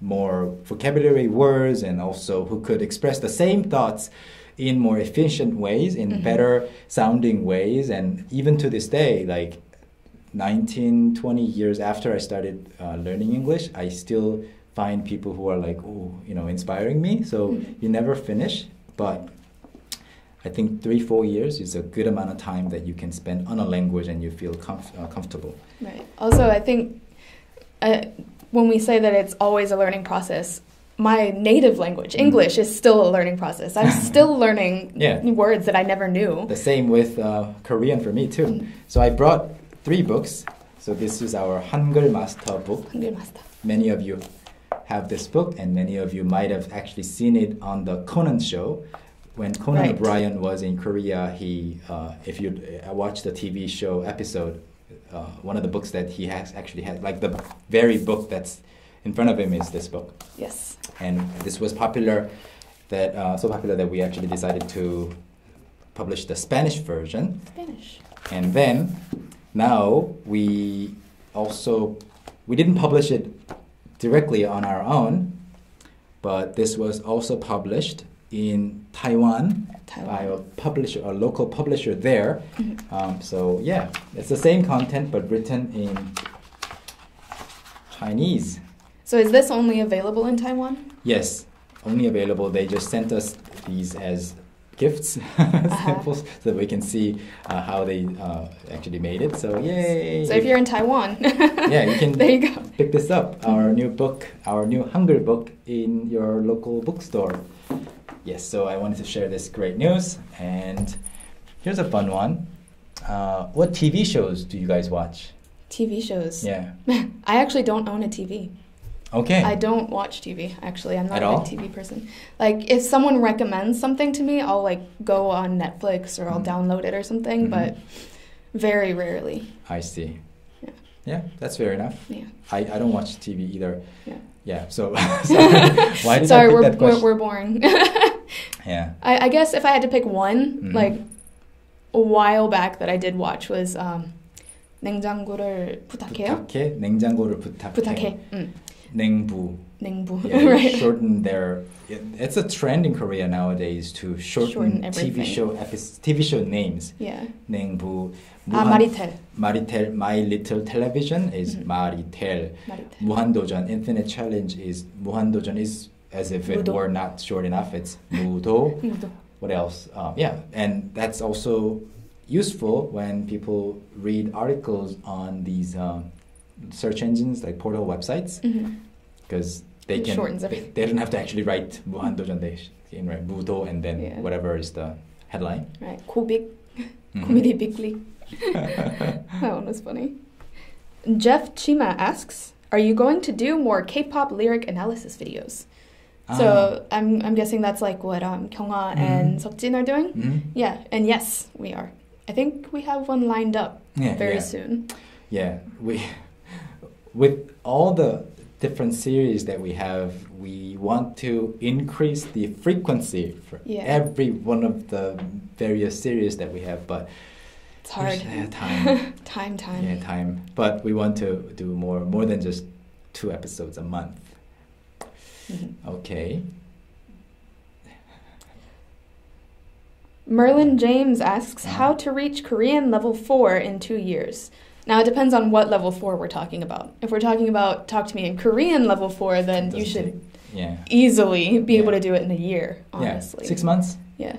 more vocabulary words and also who could express the same thoughts in more efficient ways, in Mhm. better sounding ways. And even to this day, like 19, 20 years after I started uh, learning English, I still find people who are like, oh, you know, inspiring me. So Mhm. you never finish, but I think three, four years is a good amount of time that you can spend on a language and you feel comf- uh, comfortable. Right. Also, I think uh, when we say that it's always a learning process, my native language, mm-hmm. English, mm-hmm. is still a learning process. I'm still learning yeah. words that I never knew. The same with uh, Korean for me too. Mm. So I brought three books. So this is our Hangul Master book. Hangul Master. Many of you have this book, and many of you might have actually seen it on the Conan show. When Conan right. O'Brien was in Korea, he, uh, if you uh, watch the TV show episode, uh, one of the books that he has actually had, like the very book that's in front of him is this book, Yes. and this was popular, that uh, so popular that we actually decided to publish the Spanish version. Spanish. And then now we also we didn't publish it directly on our own, but this was also published in Taiwan, by a publisher, a local publisher there. Mhm. Um, so yeah, it's the same content but written in Chinese. So is this only available in Taiwan? Yes, only available. They just sent us these as gifts, Uh-huh. samples, so that we can see uh, how they uh, actually made it. So yay! So if you're in Taiwan, Yeah, you can- there you go. pick this up, our new book, our new Hangul book in your local bookstore. Yes, so I wanted to share this great news, and here's a fun one. Uh, what TV shows do you guys watch? TV shows. Yeah. I actually don't own a TV. Okay. I don't watch TV. Actually, I'm not At a all? big TV person. Like if someone recommends something to me, I'll like go on Netflix or I'll Mhm. download it or something, Mhm. but very rarely. I see. Yeah. Yeah, that's fair enough. Yeah. I, I don't watch TV either. Yeah. Yeah. So sorry. why did Sorry, I pick we're, that we're question? we're boring. yeah. I, I guess if I had to pick one, Mhm. like a while back that I did watch was um, 냉장고를 부탁해요. 부탁해. 냉장고를 부탁해. 부탁해. 음. Naengbu. Naengbu, yeah, right. Shorten their. It's a trend in Korea nowadays to shorten, shorten TV show TV show names. Yeah. Naengbu. Ah, Maritel. Maritel. My Little Television is mm-hmm. Maritel. Maritel. Muhandojan Infinite Challenge is Muhandojan is as if it Mudo. were not short enough. It's Mudo. Mudo. What else? Um, yeah, and that's also useful when people read articles on these. Um, search engines like portal websites because mm-hmm. they it can they, they, don't have to actually write Muhandojan they can write Mudo and then yeah. whatever is the headline right kubik mm-hmm. Comedy Big League that one was funny Jeff Chima asks are you going to do more K-pop lyric analysis videos so ah. I'm, I'm guessing that's like what um, Kyunghwa mm. Mm-hmm. and Seokjin are doing. Mm. Yeah, and yes, we are. I think we have one lined up yeah, very yeah. soon. Yeah, we with all the different series that we have, we want to increase the frequency for Yeah. every one of the various series that we have. But It's hard. uh, time, time, time. yeah, time. But we want to do more, more than just two episodes a month. Mhm. Okay. Merlin James asks Uh-huh. how to reach Korean level 4 in 2 years. Now it depends on what level 4 we're talking about. If we're talking about talk to me in Korean level 4 then you Doesn't should take- yeah. easily be able to do it in a year, honestly. Yeah, six months. Yeah.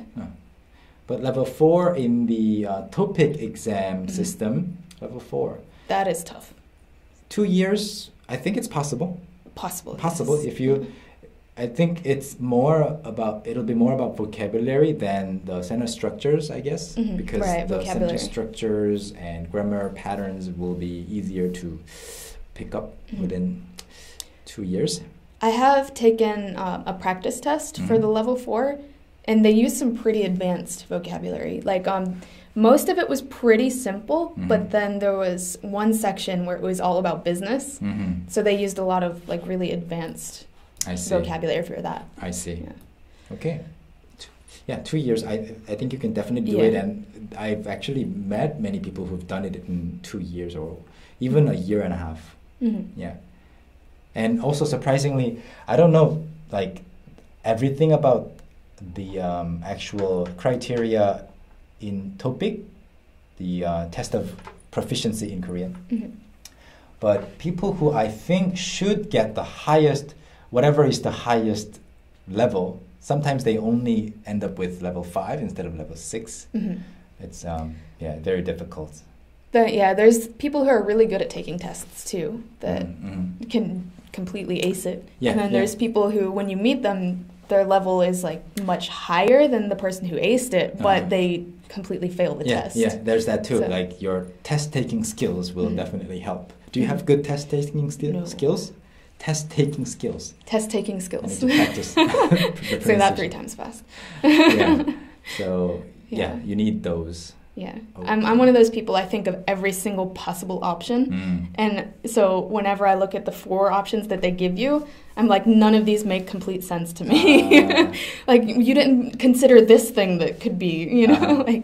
But level four in the uh, TOPIK exam Mhm. system, level four, That is tough. two years. I think it's possible. Possible. possible yes. if you i think it's more about it'll be more about vocabulary than the sentence structures i guess Mhm, because right, the vocabulary. sentence structures and grammar patterns will be easier to pick up Mhm. within two years I have taken uh, a practice test for Mhm. the level 4 and they use some pretty advanced vocabulary. Like um most of it was pretty simple, Mhm. but then there was one section where it was all about business. mm-hmm. So they used a lot of like really advanced i see vocabulary for that. i see Yeah. okay yeah two years i i think you can definitely do Yeah. it and i've actually met many people who've done it in two years or even a year and a half hmm Yeah. And also surprisingly, I don't know like everything about the um, actual criteria in TOPIK, the uh, test of proficiency in Korean. hmm But people who I think should get the highest, whatever is the highest level, sometimes they only end up with level five instead of level six. hmm It's um, yeah very difficult. The, yeah, there's people who are really good at taking tests too that Mm, mm. can completely ace it. Yeah, and then yeah. there's people who, when you meet them, their level is like much higher than the person who aced it, but Uh-huh. they completely fail the yeah, test. Yeah, there's that too. So- like your test taking skills will Mhm. definitely help. Do you Mhm. have good test taking sti- No. skills? Test taking skills. Test taking I skills. need to practice. Say that three times fast. yeah. So yeah. Yeah. you need those. Yeah. Okay. I'm, I'm one of those people, I think of every single possible option. Mm. And so whenever I look at the four options that they give you, I'm like, none of these make complete sense to me. Ah. like, you didn't consider this thing that could be, you know? Uh-huh. like,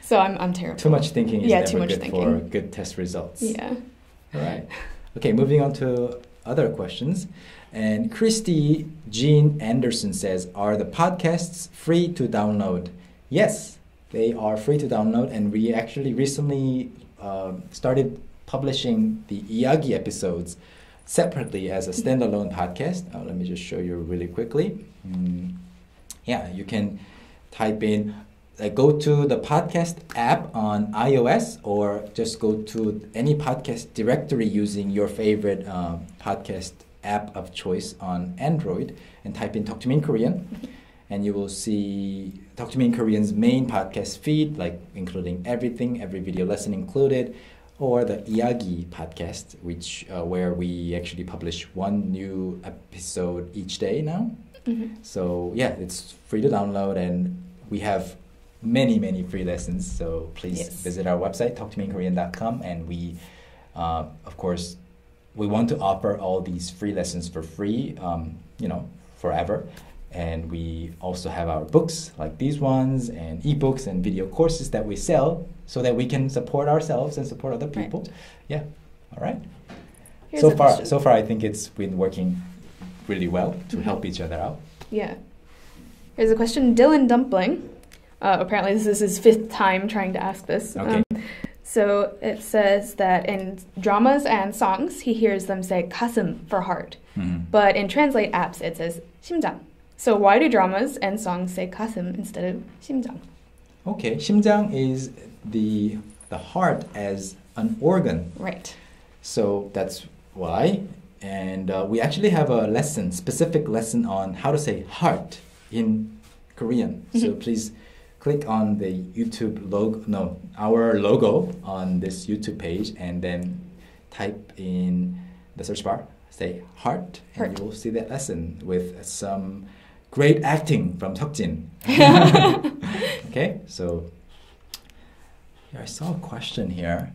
so I'm, I'm terrible. Too much thinking is Yeah, never too much good for good test results. Yeah. All right. Okay, moving on to other questions. And Christy Jean Anderson says, Are the podcasts free to download? Yes, they are free to download. And we actually recently um started publishing the Iyagi episodes separately as a standalone podcast. Uh, let me just show you really quickly. Mm, yeah, you can type in uh, go to the podcast app on iOS or just go to any podcast directory using your favorite um, podcast app of choice on Android and type in Talk to Me in Korean. And you will see Talk to Me in Korean's main podcast feed, like including everything, every video lesson included, or the Iyagi podcast, which uh, where we actually publish one new episode each day now. Mhm. So yeah, it's free to download, and we have many many free lessons. So please Yes. visit our website talktomeinkorean.com, and we, uh, of course, we want to offer all these free lessons for free. Um, you know, forever. And we also have our books like these ones and ebooks and video courses that we sell so that we can support ourselves and support other people. Right. Yeah. All right. Here's so far question. so far I think it's been working really well to Mhm. help each other out. Yeah. Here's a question. Dylan Dumpling. Uh, apparently, this is his fifth time trying to ask this. Okay. Um, so it says that in dramas and songs, he hears them say 가슴 for heart. Mhm. But in translate apps, it says 심장. So why do dramas and songs say 가슴 instead of 심장? Okay, 심장 is the the heart as an organ. Right. So that's why. And uh, we actually have a lesson, specific lesson on how to say heart in Korean. So Mhm. please click on the YouTube logo, no, our logo on this YouTube page, and then type in the search bar, say heart, and you will see that lesson with some great acting from Seokjin. okay, so here I saw a question here.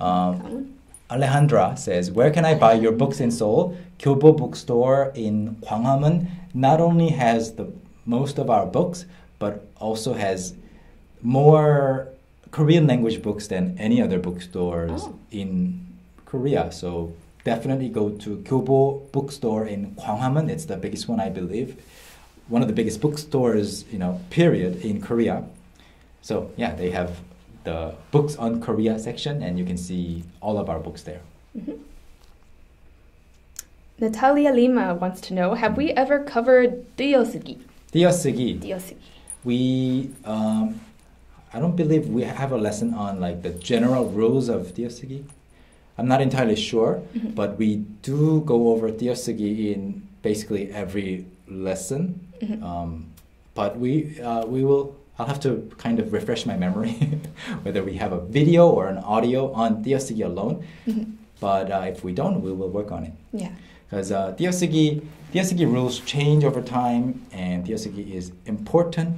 Um, Alejandra says, Where can I buy your books in Seoul? Kyobo Bookstore in Gwanghwamun not only has the most of our books, but also has more Korean language books than any other bookstores oh. in Korea. So definitely go to Kyobo bookstore in Gwanghwamun. It's the biggest one, I believe. One of the biggest bookstores, you know, period in Korea. So yeah, they have the books on Korea section, and you can see all of our books there. Mm-hmm. Natalia Lima wants to know: Have we ever covered Diyosugi? Diyosugi. Diyosugi we um, I don't believe we have a lesson on like the general rules of Diyosugi. I'm not entirely sure, mm-hmm. but we do go over Diyosugi in basically every lesson. Mm-hmm. Um, but we uh, we will. I'll have to kind of refresh my memory whether we have a video or an audio on Diyosugi alone. Mm-hmm. But uh, if we don't, we will work on it. Yeah because uh, Diyosugi, rules change over time, and Diyosugi is important.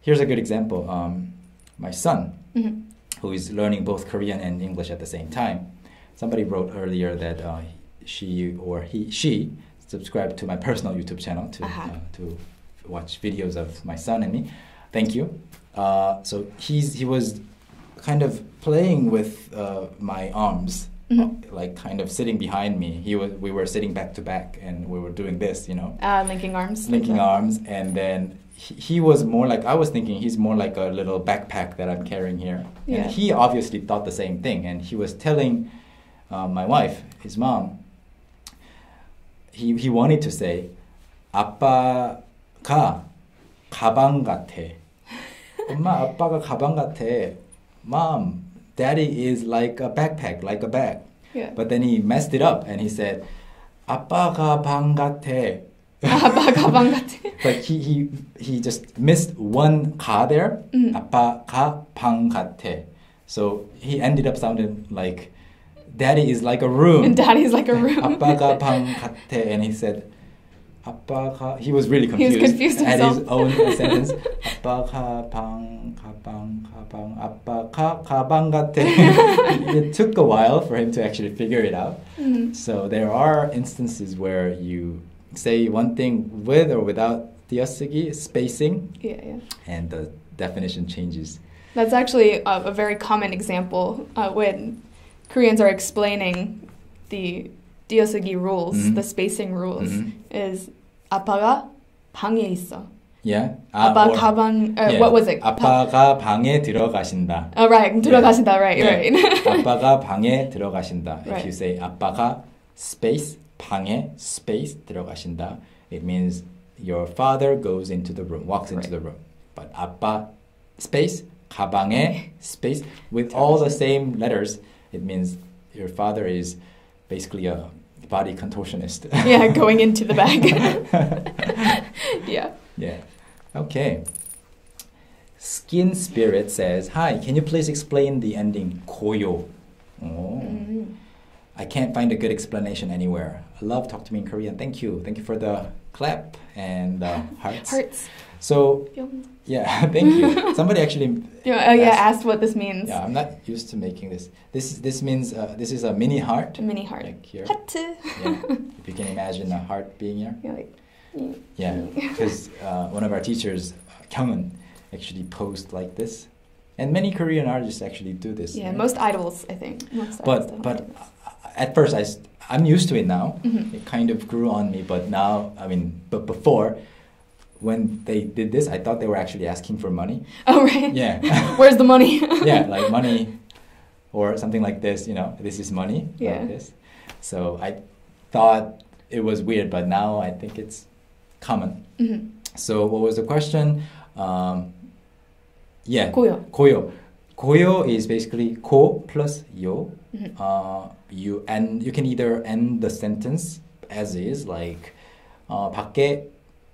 Here's a good example. Um, my son, mm-hmm. who is learning both Korean and English at the same time, somebody wrote earlier that uh, she or he she subscribed to my personal YouTube channel to uh-huh. uh, to watch videos of my son and me. Thank you. Uh, so he's he was kind of playing with uh, my arms Mhm. uh, like kind of sitting behind me. He was we were sitting back to back and we were doing this, you know Uh, linking arms. linking like that. arms and then he, he was more like i was thinking he's more like a little backpack that i'm carrying here Yeah. and he obviously thought the same thing and he was telling uh, my wife his mom he, he wanted to say 아빠가 가방 같아 엄마 아빠가 가방 같아 mom daddy is like a backpack like a bag Yeah. but then he messed it up and he said 아빠 가방 같아 아빠 가방 같아. like he he he just missed one 가 there. Mm. 아빠 가방 같아. So he ended up sounding like daddy is like a room. And daddy's like a room. 아빠가 방 같아 and he said 아빠가 he was really He was confused, confused at himself. his own sentence. 아빠가 방 가방 가방 아빠가 가방 같아. it took a while for him to actually figure it out. Mhm. So there are instances where you say one thing with or without 띄어쓰기, spacing, Yeah, yeah. and the definition changes. That's actually a, a very common example uh, when Koreans are explaining the 띄어쓰기 rules, Mhm. the spacing rules, Mhm. is 아빠가 방에 있어. Yeah. 아빠 or- 가방. Uh, yeah. What was it? 바- 아빠가 방에 들어가신다. oh, right. 들어가신다. Right, Yeah. right. 아빠가 방에 들어가신다. If Right. you say 아빠가 space 방에 space 들어가신다, it means your father goes into the room, walks into Right. the room. But 아빠 space 가방에 space with all the same letters, it means your father is basically a body contortionist. yeah, going into the bag. yeah. Yeah. Okay. Skin Spirit says, Hi, can you please explain the ending koyo? Oh. Mm. I can't find a good explanation anywhere. I love Talk to Me in Korean. Thank you. Thank you for the clap and uh, hearts. Hearts. So, yeah, thank you. Somebody actually. Yeah, oh, yeah, asked- what this means. Yeah, I'm not used to making this. This this means uh, this is a mini heart. A mini heart. Like here. Yeah. if you can imagine a heart being here. Yeah, like Yeah, because uh, one of our teachers, Kyungwon, actually posed like this, and many Korean artists actually do this. Yeah, right? most idols, I think. Most But but at first I I'm used to it now. Mhm. It kind of grew on me, but now I mean, but before When they did this, I thought they were actually asking for money. Oh right. Yeah. Where's the money? yeah, like money or something like this, you know, this is money. Yeah. Like this. So I thought it was weird, but now I think it's common. Mhm. So what was the question? Um, yeah. 고요. 고요. 고요 is basically ko plus yo. Mhm. Uh, you and you can either end the sentence as is, like 어, 밖에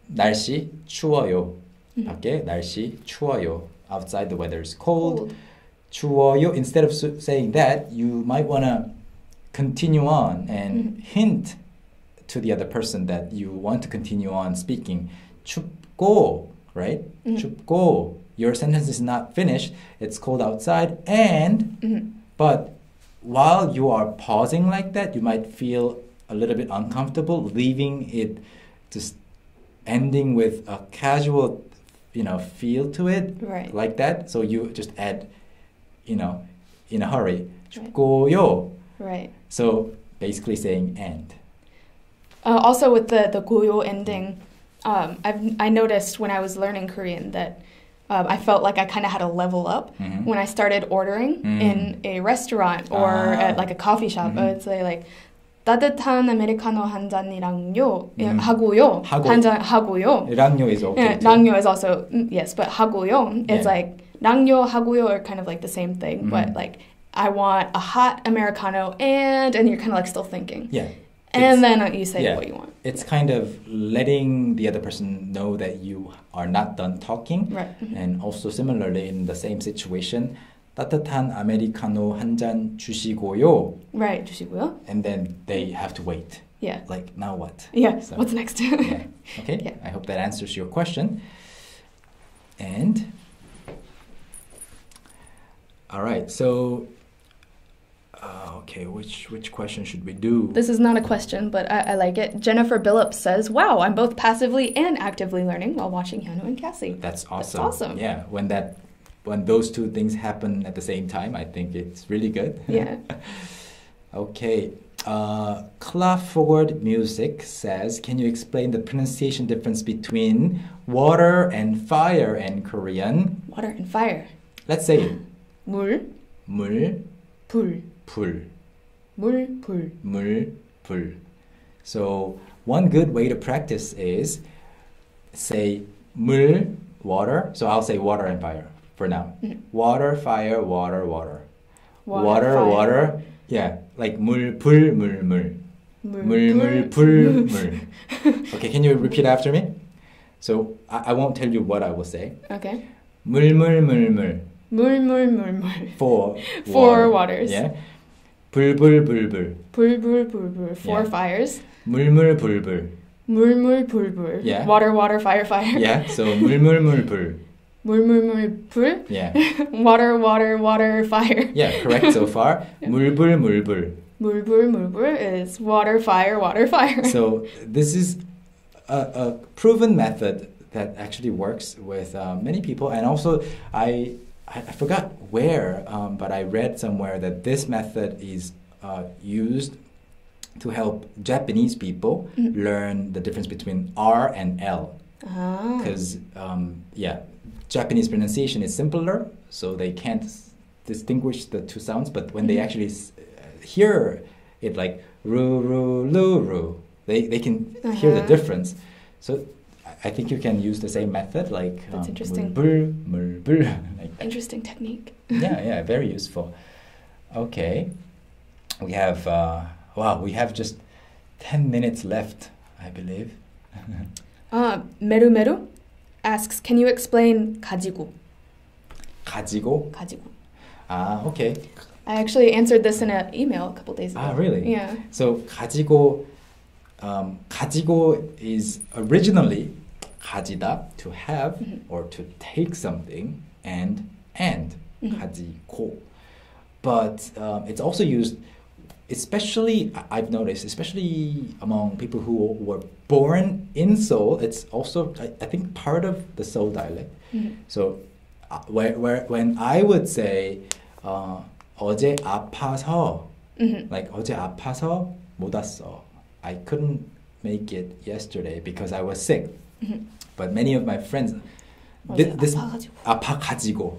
날씨 추워요. Mhm. 밖에 날씨 추워요. Outside the weather is cold. Cold. 추워요. Instead of s- saying that, you might want to continue on and Mhm. hint to the other person that you want to continue on speaking. 춥고, right? Mhm. 춥고. Your sentence is not finished. It's cold outside, and Mhm. but while you are pausing like that, you might feel a little bit uncomfortable leaving it just ending with a casual, you know, feel to it Right. like that. So you just add, you know, in a hurry. Right. 춥고요. Right. So basically saying and. Uh, also with the the goyo ending, um, I've I noticed when I was learning Korean that um, I felt like I kind of had to level up Mhm. when I started ordering Mm. in a restaurant or Ah. at like a coffee shop. I Mhm. would say like 따뜻한 아메리카노 한 잔이랑요 예, 음. 하고요 하고. 한 잔 하고요. 랑요 is okay. Yeah, too. 랑요 is also mm, yes, but 하고요 it's Yeah. like 랑요 하고요 are kind of like the same thing, but Mhm. like I want a hot americano and and you're kind of like still thinking, Yeah. and It's- then you say yeah. what you want. It's kind of letting the other person know that you are not done talking. Right. Mhm. And also similarly in the same situation, 따뜻한 아메리카노 한 잔 주시고요. Right, 주시고요. And then they have to wait. Yeah. Like now what? Yeah. So, What's next? yeah. Okay. Yeah. I hope that answers your question. And all right, so uh, okay, which which question should we do? This is not a question, but I, I, like it. Jennifer Billups says, "Wow, I'm both passively and actively learning while watching Hyunwoo and Cassie." That's awesome. That's awesome. Yeah, when that when those two things happen at the same time, I think it's really good. Yeah. okay. Uh, Clap Forward Music says, can you explain the pronunciation difference between water and fire in Korean? Water and fire. Let's say it. 물, 물, 불, 불, 물, 불. 물, 불. So one good way to practice is say 물, water. So I'll say water and fire for now. Mhm. Water, fire, water, water. Water, water, fire. water. Yeah, like 물, 불, 물, 물. 물, 물, 물, 불. 불, 물. Okay, can you repeat after me? So I, I won't tell you what I will say. Okay. 물, 물, 물, 물. 물, 물, 물, 물. Four. Four water. waters. Yeah. 불, 불, 불, 불. 불, 불, 불, 불. Four Yeah. fires. 물, 물, 불, 불. 물, 물, 불, 불. Yeah. Water, water, fire, fire. Yeah. So 물, 물, 물, 불. 물, 물, 물, 불. Yeah. Water, water, water, fire. Yeah. Correct so far. Yeah. 물, 불, 물, 불. 물, 불, 물, 불 is water, fire, water, fire. So this is a, a proven method that actually works with uh, many people, and also I I, I forgot where, um, but I read somewhere that this method is uh, used to help Japanese people Mhm. learn the difference between R and L, ah. because um, yeah, Japanese pronunciation is simpler, so they can't distinguish the two sounds. But when they mm-hmm. actually hear it, like ru ru lu ru, they they can uh-huh. hear the uh-huh. difference. So I think you can use the same method, like that's um, interesting. Mur, mur, mur, like that. Interesting technique. yeah, yeah, very useful. Okay, we have uh, wow, we have just ten minutes left, I believe. Ah, uh, meru meru asks, can you explain 가지고? 가지고. 가지고. Ah, okay. I actually answered this in an email a couple days ago. Ah, really? Yeah. So 가지고, um, 가지고 is originally 가지다 to have Mhm. or to take something, and and Mhm. 가지고. But um, it's also used especially I- I've noticed, especially among people who were born in Seoul, it's also I, I think part of the Seoul dialect. Mhm. So uh, where, where when I would say uh, 어제 아파서 Mhm. like 어제 아파서 못 왔어. I couldn't make it yesterday because I was sick. Mhm. But many of my friends, 어제 thi- this 아파가지고. 아파가지고.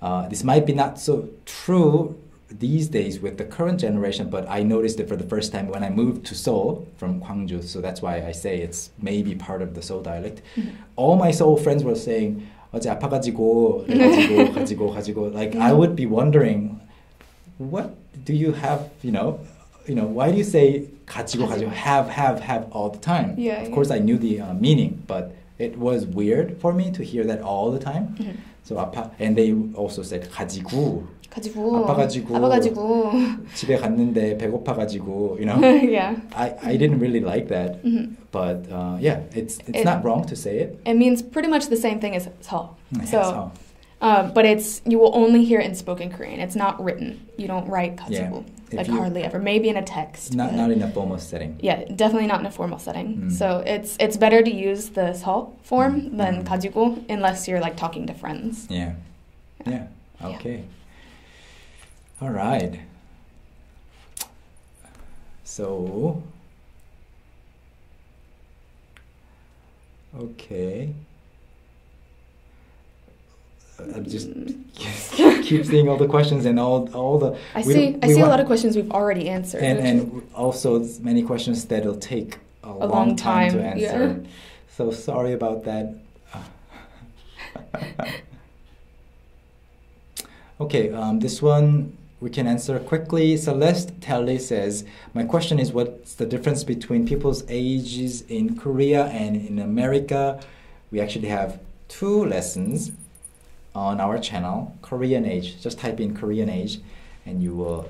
Uh, this might be not so true these days with the current generation, but I noticed it for the first time when I moved to Seoul from Gwangju. So that's why I say it's maybe part of the Seoul dialect. Mhm. All my Seoul friends were saying 어제 아파가지고 가지고 가지고 가지고. Like I would be wondering, what do you have? You know, you know, why do you say 가지고 가지고 have have have all the time? Yeah, Of yeah. course, I knew the uh, meaning, but it was weird for me to hear that all the time. Mhm. So 아파 and they also said 가지고 가지고. 아파가지고. 아파가지고. 집에 갔는데 배고파가지고 you know yeah. I, I didn't really like that Mhm. but uh, yeah it's it's It- not wrong to say it It means pretty much the same thing as 서. So, Um, but it's you will only hear it in spoken Korean. It's not written. You don't write katsubu yeah. like you, hardly ever. Maybe in a text. Not not in a formal setting. Yeah, definitely not in a formal setting. Mm. So it's it's better to use the sal form mm. than mm. unless you're like talking to friends. Yeah. Yeah. yeah. Okay. Yeah. All right. So. Okay. I'm just keep seeing all the questions and all all the I see. I see a lot of questions we've already answered. and and also many questions that'll take a, long, long time, to answer. yeah. So sorry about that. okay, um, this one we can answer quickly. Celeste Telly says, "My question is, what's the difference between people's ages in Korea and in America? We actually have two lessons." On our channel, Korean Age. Just type in Korean Age, and you will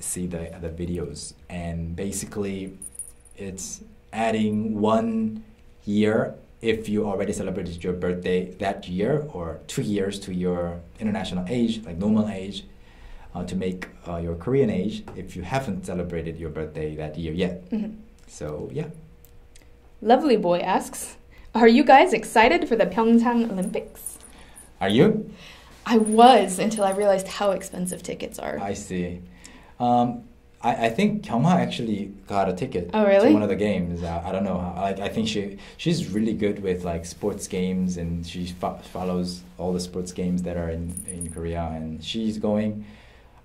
see the the videos and basically it's adding one year if you already celebrated your birthday that year or two years to your international age like normal age uh, to make uh, your korean age if you haven't celebrated your birthday that year yet Mhm. so yeah Lovely boy asks, "Are you guys excited for the Pyeongchang Olympics?" Are you I was until I realized how expensive tickets are. i see um, I, I think Kyungha actually got a ticket Oh, really? to one of the games. Uh, I don't know. How, like I think she she's really good with like sports games and she fo- follows all the sports games that are in, in Korea and she's going.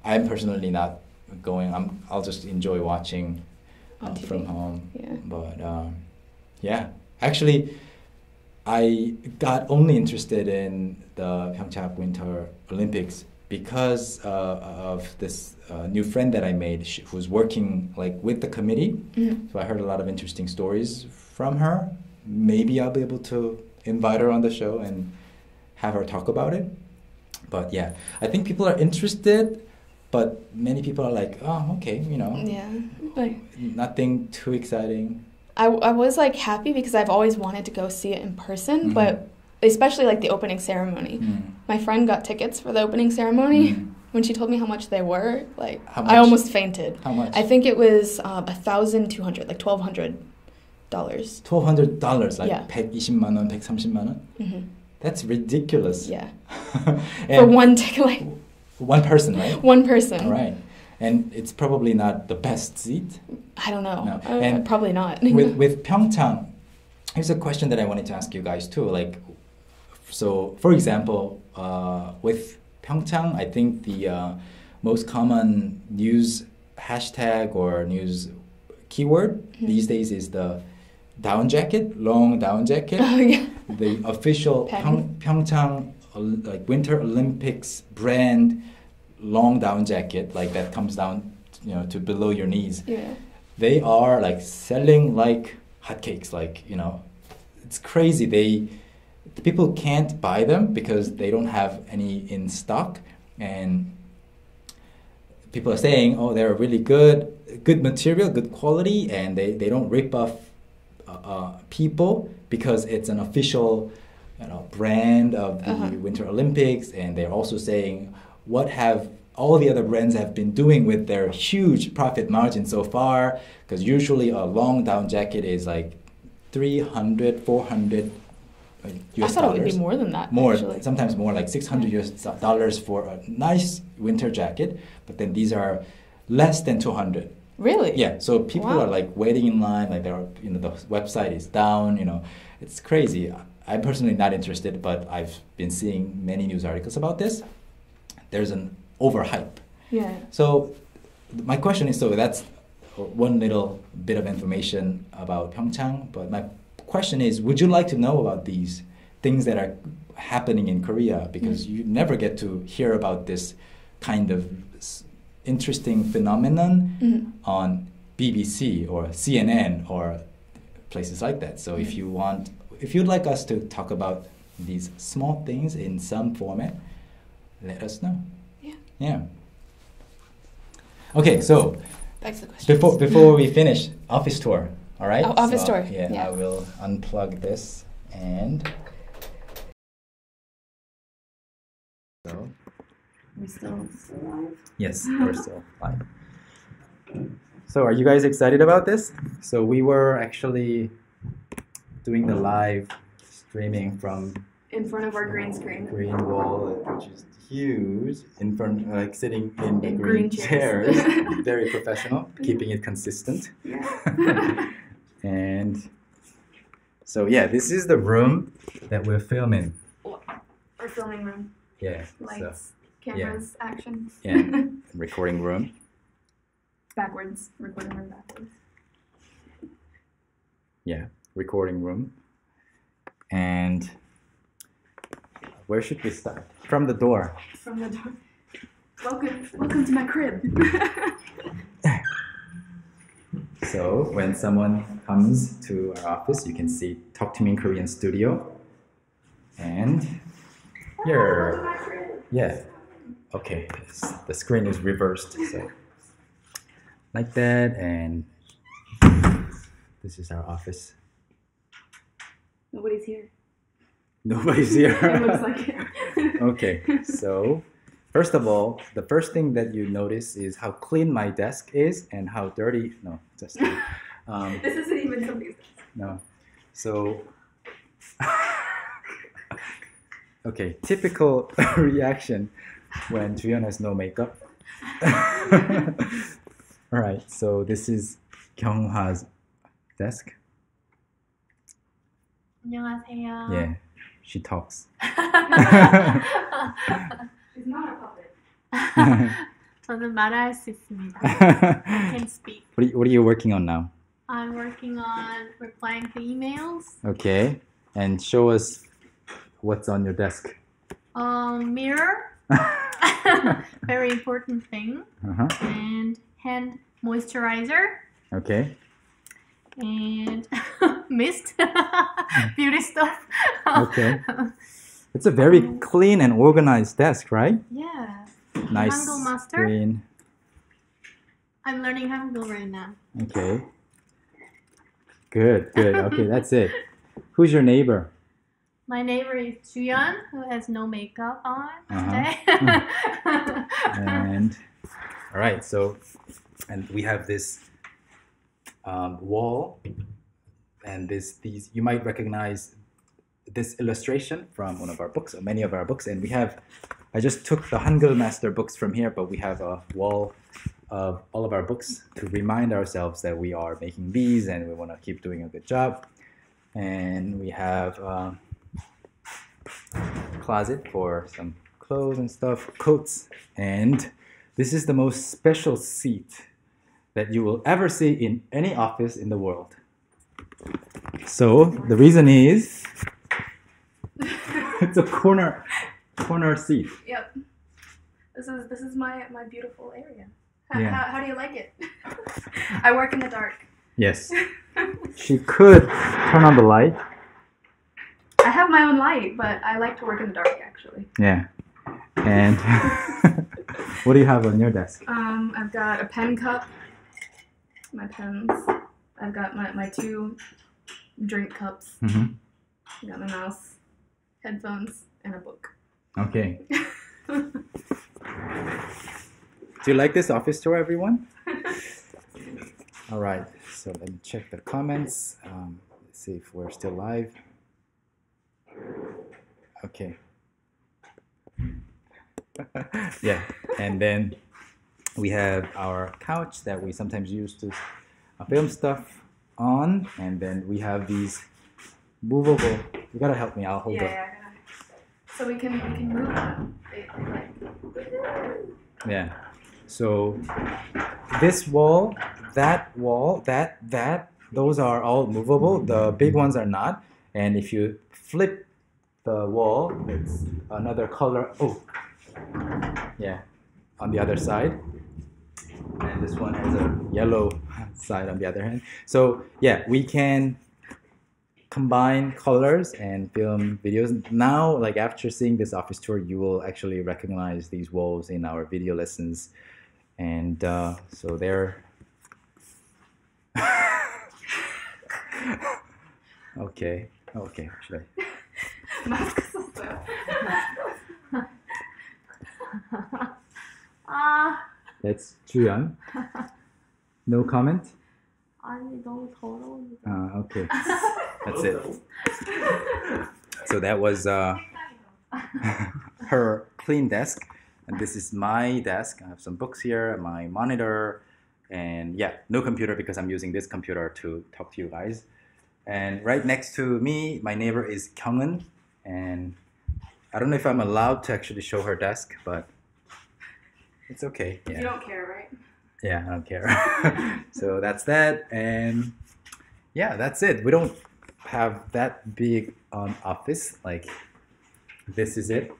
I'm personally not going. I'm I'll just enjoy watching uh, from home. Yeah. But um, yeah, actually, I got only interested in the Pyeongchang Winter Olympics because uh, of this uh, new friend that I made sh- who's working like with the committee. Mhm. So I heard a lot of interesting stories from her. Maybe I'll be able to invite her on the show and have her talk about it. But yeah, I think people are interested, but many people are like, oh, okay, you know, Yeah. Like, nothing too exciting. I, I was like happy because I've always wanted to go see it in person, Mhm. but especially like the opening ceremony. Mm. My friend got tickets for the opening ceremony. Mm. When she told me how much they were, like How I much? almost fainted. How much? I think it was um, a thousand two hundred, like twelve hundred dollars. twelve hundred dollars, like Yeah. 120만 원, 130만 원. hmm That's ridiculous. Yeah, and for one ticket, like one person, right? one person. All right, And it's probably not the best seat. I don't know. No. Uh, And probably not. with with Pyeongchang, here's a question that I wanted to ask you guys too. Like, so for example, uh, with Pyeongchang, I think the uh, most common news hashtag or news keyword Mhm. these days is the down jacket, long down jacket. oh yeah. the official. Pyong, Pyeongchang like Winter Olympics brand long down jacket, like that comes down, you know, to below your knees. Yeah. They are like selling like hotcakes. Like you know, it's crazy. They the people can't buy them because they don't have any in stock, and people are saying, oh, they're really good, good material, good quality, and they, they don't rip off uh, uh, people because it's an official you know, brand of the Uh-huh. Winter Olympics, and they're also saying, what have all the other brands have been doing with their huge profit margin so far. Because usually a long down jacket is like 300, 400 uh, I US thought it would be more than that. More, actually. sometimes more, like 600 US dollars for a nice winter jacket. But then these are less than 200. Really? Yeah, so people Wow. are like waiting in line, like they're, you know, the website is down, you know, it's crazy. I'm personally not interested, but I've been seeing many news articles about this. There's an overhype. Yeah. So my question is, so that's one little bit of information about Pyeongchang, but my question is, would you like to know about these things that are happening in Korea? Because Mm. you never get to hear about this kind of interesting phenomenon Mhm. on BBC or CNN or places like that. So if Mhm. you want, if you'd like us to talk about these small things in some format, let us know. Yeah. Yeah. Okay, so Back to the question. before before we finish, office tour. All right. Oh, office So, tour, Yeah, yeah. I will unplug this and. So we still alive. yes, we're still live. So, are you guys excited about this? So, we were actually doing the live streaming from In front of our green screen. green wall, which is huge, in front, like sitting in the In green, green chairs. chairs. Very professional, keeping it consistent. Yeah. and so, yeah, this is the room that we're filming. our filming room. Yeah, so, Lights, cameras, action. yeah, recording room. backwards. Recording room backwards. Yeah, recording room. And where should we start? From the door. From the door. Welcome, welcome to my crib. So when someone comes to our office, you can see Talk to Me in Korean Studio. And here, yeah, okay, the screen is reversed, so like that, and this is our office. Nobody's here. Nobody's here. It looks like it. okay, so first of all, the first thing that you notice is how clean my desk is and how dirty. No, just kidding. um, This isn't even somebody's no. So, okay, typical reaction when Juyeon has no makeup. all right, so this is Kyungha's desk. 안녕하세요. Yeah, she talks. She's not a puppet. 저는 말할 수 있습니다. I what, can speak. are you, what are you working on now? I'm working on replying to emails. Okay, and show us what's on your desk. Um, mirror, very important thing, uh-huh. and hand moisturizer, Okay, and mist, beauty stuff. Okay. it's a very clean and organized desk, right? yeah, Nice Hangul master? screen. I'm learning Hangul right now. Okay. Good, good. Okay, that's it. Who's your neighbor? My neighbor is Juyeon, who has no makeup on Uh-huh. today. And all right, so and we have this um, wall, and these you might recognize this illustration from one of our books, or many of our books, and we have. I just took the Hangul Master books from here, but we have a wall of all of our books to remind ourselves that we are making these and we want to keep doing a good job. And we have um, closet for some clothes and stuff, coats, and this is the most special seat that you will ever see in any office in the world. So the reason is it's a corner corner seat. Yep. This is this is my my beautiful area. How, Yeah. how, how do you like it? I work in the dark. Yes. She could turn on the light. I have my own light, but I like to work in the dark actually. Yeah. And what do you have on your desk? Um, I've got a pen cup, my pens. I've got my, my two drink cups. hmm I got my mouse, headphones, and a book. Okay. Do you like this office tour, everyone? All right. So let me check the comments. Um, see if we're still live. Okay. yeah, and then we have our couch that we sometimes use to film stuff on, and then we have these movable. You gotta help me. I'll hold Yeah, up. yeah. So we can we can move them. They, they like Yeah. So this wall, that wall, that that those are all movable. The big ones are not. And if you flip the wall, it's another color. Oh, yeah, on the other side. And this one has a yellow side on the other hand. So yeah, we can combine colors and film videos. Now, like after seeing this office tour, you will actually recognize these walls in our video lessons. And uh, so there. okay, okay, should I? That's young. No comment? 아니 너무 더러운데. Uh, okay, that's it. So that was uh, her clean desk, and this is my desk. I have some books here, my monitor, and yeah, no computer because I'm using this computer to talk to you guys. And right next to me, my neighbor is Kyungin, and I don't know if I'm allowed to actually show her desk, but it's okay. You Yeah, don't care, right? Yeah, I don't care. so that's that, and yeah, that's it. We don't have that big um, office. Like this is it.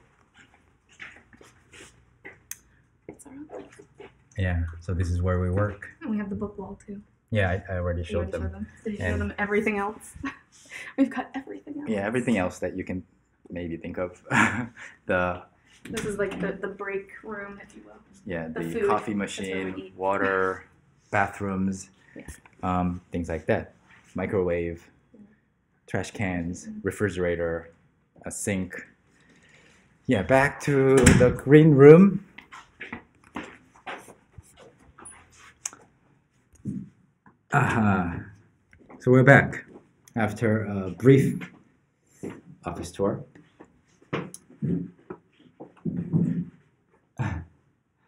Yeah. So this is where we work. And we have the book wall too. Yeah, I, I already You showed already them. showed them. Did you show them everything else? We've got everything else. Yeah, everything else that you can maybe think of. the This is like the, the break room, if you will. yeah, The the, food, coffee that's where we machine, water, bathrooms, Yeah. um, things like that. Microwave, trash cans, Mm-hmm. refrigerator, a sink. Yeah, back to the green room. Aha. So we're back after a brief office tour.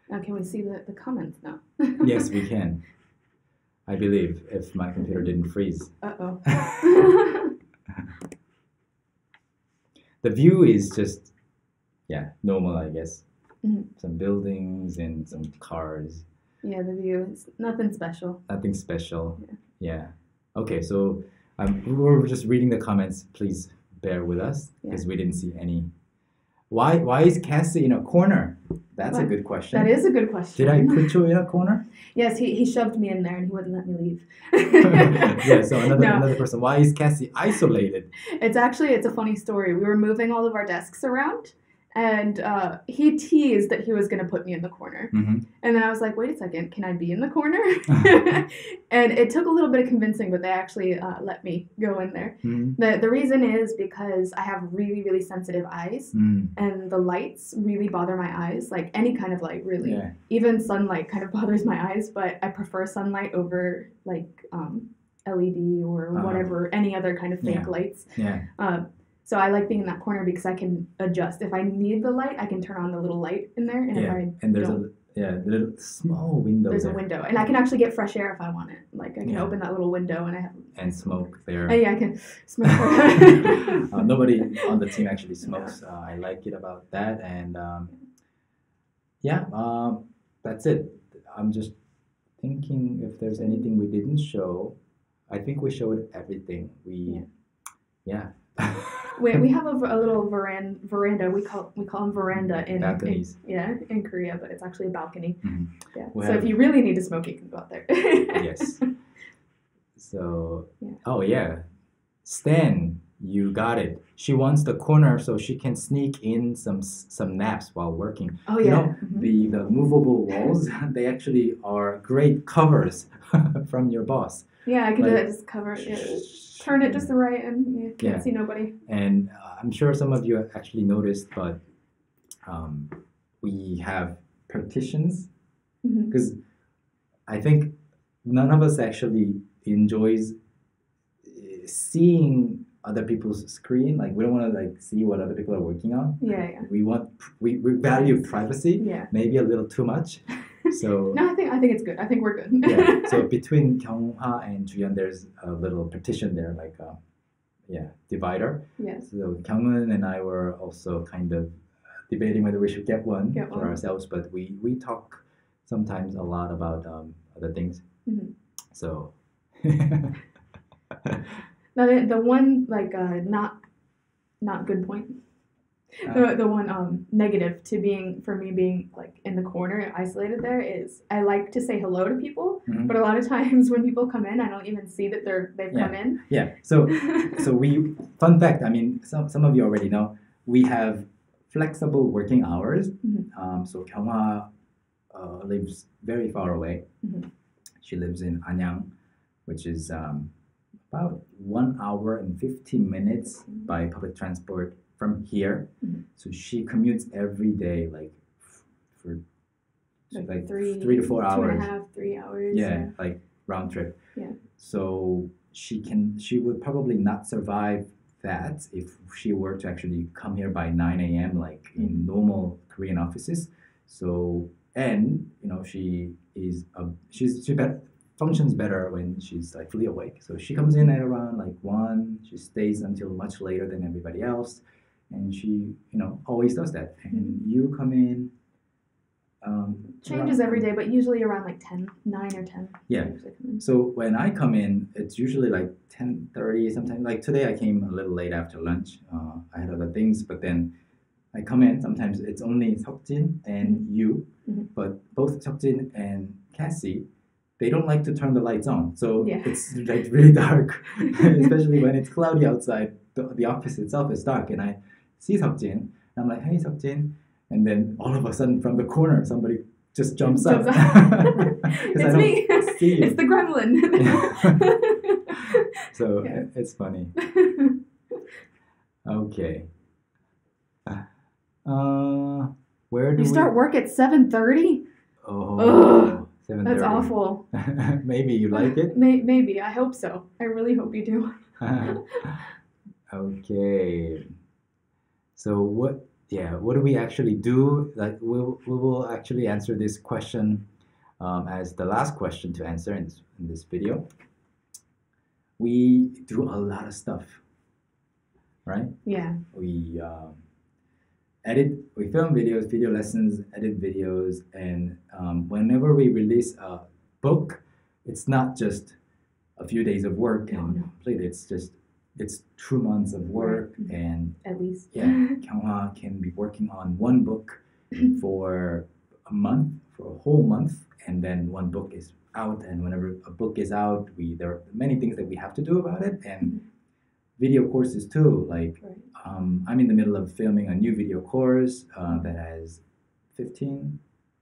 Now, can we see the, the comments now? Yes, we can. I believe if my computer didn't freeze. Uh oh. The view is just, yeah, normal, I guess. Mhm. Some buildings and some cars. yeah, the view is nothing special. Nothing special. Yeah. Yeah. Okay, so um, we we're just reading the comments. Please bear with us because we didn't see any. Why? Why is Cassie in a corner? That's a good question. That is a good question. Did I put you in a corner? Yes, he, he shoved me in there and he wouldn't let me leave. yeah. So another No. another person. Why is Cassie isolated? It's actually it's a funny story. We were moving all of our desks around, and uh, he teased that he was going to put me in the corner. hmm And then I was like, wait a second, can I be in the corner? and it took a little bit of convincing, but they actually uh, let me go in there. hmm The, the reason is because I have really, really sensitive eyes, Mm. and the lights really bother my eyes. Like any kind of light, really. Yeah. Even sunlight kind of bothers my eyes, but I prefer sunlight over like um, LED or Uh-huh. whatever, any other kind of fake Yeah. lights. Yeah. Um, so I like being in that corner because I can adjust. If I need the light, I can turn on the little light in there, and yeah. if I and there's don't, a yeah the little small window there's there a window, and I can actually get fresh air if I want it. Like I can Yeah. open that little window, and I have and smoke there. Oh, yeah, I can smoke. uh, nobody on the team actually smokes. Uh, I like it about that, and um, yeah, um, that's it. I'm just thinking if there's anything we didn't show. I think we showed everything. We, yeah, we, we have a, a little veranda, veranda. We call we call them veranda in, in yeah in Korea, but it's actually a balcony. Mhm. Yeah. So if you really need to smoke, you can go out there. yes. So, Yeah. oh yeah, Stan, you got it. She wants the corner so she can sneak in some some naps while working. Oh You yeah. know, Mhm. the the movable walls they actually are great covers from your boss Yeah, I can like- do that. Just cover it. Yeah. Turn it just the right, and you can't Yeah. see nobody. and uh, i'm sure some of you have actually noticed but um, we have partitions because I think none of us actually enjoys eh, seeing other people's screen. Like we don't want to like see what other people are working on. Yeah, yeah. We want we, we value privacy, Yeah. maybe a little too much. So No, I think I think it's good. I think we're good. yeah. So between Kyunghwa and Juyeon, there's a little partition there, like a yeah divider. yes. So Kyunghoon and I were also kind of debating whether we should get one Get for one. ourselves, but we we talk sometimes a lot about um, other things. Mhm. So Now the, the one like uh not not good point. Uh, The, the one um negative to being for me being like in the corner isolated there is I like to say hello to people, mhm. but a lot of times when people come in, I don't even see that they're they've Yeah. come in. yeah. So so we fun fact. I mean, some some of you already know we have flexible working hours. Mhm. Um, so Kyunghwa uh, lives very far away. Mhm. She lives in Anyang, which is um, about one hour and 15 minutes by public transport from here. Mhm. So she commutes every day, like for like, like three, three to four two hours. and a half, three hours. yeah, like round trip. Yeah. So she can she would probably not survive that if she were to actually come here by 9 a.m. like in Mm-hmm. normal Korean offices. So and you know she is a, she's she bet functions better when she's like fully awake. So she comes in at around like one. She stays until much later than everybody else, and she you know always does that. And you come in. Um, Changes around- every day, but usually around like 10, 9 or 10. Yeah. I usually come in. So when I come in, it's usually like ten thirty. Sometimes like today, I came a little late after lunch. Uh, I had other things, but then I come in. Sometimes it's only Seokjin and you, Mhm. but both Seokjin and Cassie, they don't like to turn the lights on. So Yeah. it's like really dark, especially when it's cloudy outside. The, the office itself is dark, and I see Seokjin. And I'm like, "Hey, Seokjin," and then all of a sudden, from the corner, somebody just jumps up. Jumps up. it's me. see. It's the gremlin. So Yeah. it- it's funny. Okay. Uh, where do you start we? work at 7.30? Oh, Ugh, 7:30. That's awful. Maybe you like it. May- maybe. I hope so. I really hope you do. okay. So what? Yeah, what do we actually do? Like we will- we will actually answer this question um, as the last question to answer in this, in this video. We do a lot of stuff, right? Yeah. we um, edit, we film videos, video lessons, edit videos, and um, whenever we release a book, it's not just a few days of work No, and no. complete. It's just it's two months of work, and At least. yeah, Kyunghwa can be working on one book for a month, for a whole month, and then one book is out. And whenever a book is out, we there are many things that we have to do about it, and video courses too. Like Right. um, I'm in the middle of filming a new video course uh, that has 15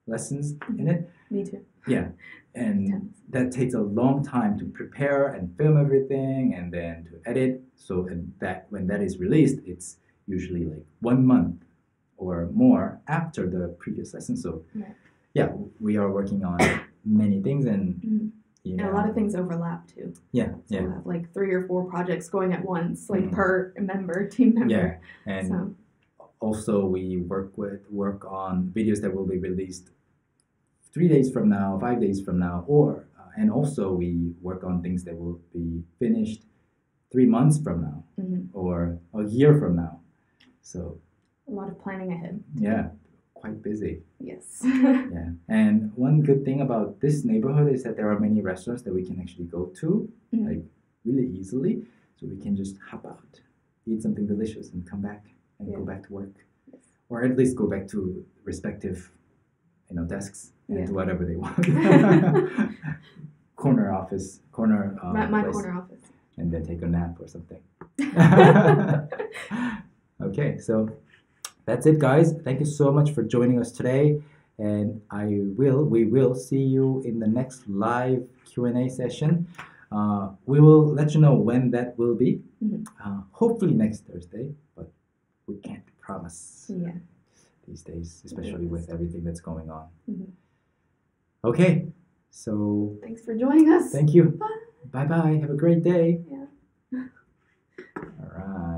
lessons in it. Me too. Yeah, and Ten. that takes a long time to prepare and film everything, and then to edit. So and that when that is released, it's usually like one month or more after the previous lesson. So Right. yeah, we are working on many things, and you And a lot of things overlap too. Yeah, So yeah, we'll have like three or four projects going at once, like Mhm. per member, team member. yeah, and so, also we work with work on videos that will be released three days from now five days from now or uh, and also we work on things that will be finished three months from now mhm. or a year from now so a lot of planning ahead. yeah quite busy Yes. yeah and one good thing about this neighborhood is that there are many restaurants that we can actually go to Mhm. like really easily so we can just hop out eat something delicious and come back and go back to work. Yes. or at least go back to respective you know desks and Yeah. do whatever they want. Corner office corner um, my my corner office. and then take a nap or something. Okay so that's it guys. Thank you so much for joining us today. And i will we will see you in the next live q&a session. Uh, we will let you know when that will be. Mhm. uh, hopefully next thursday but we can't promise yeah. these days, especially with everything that's going on. Mm-hmm. Okay, so thanks for joining us. Thank you. Bye bye. Have a great day. Yeah. All right.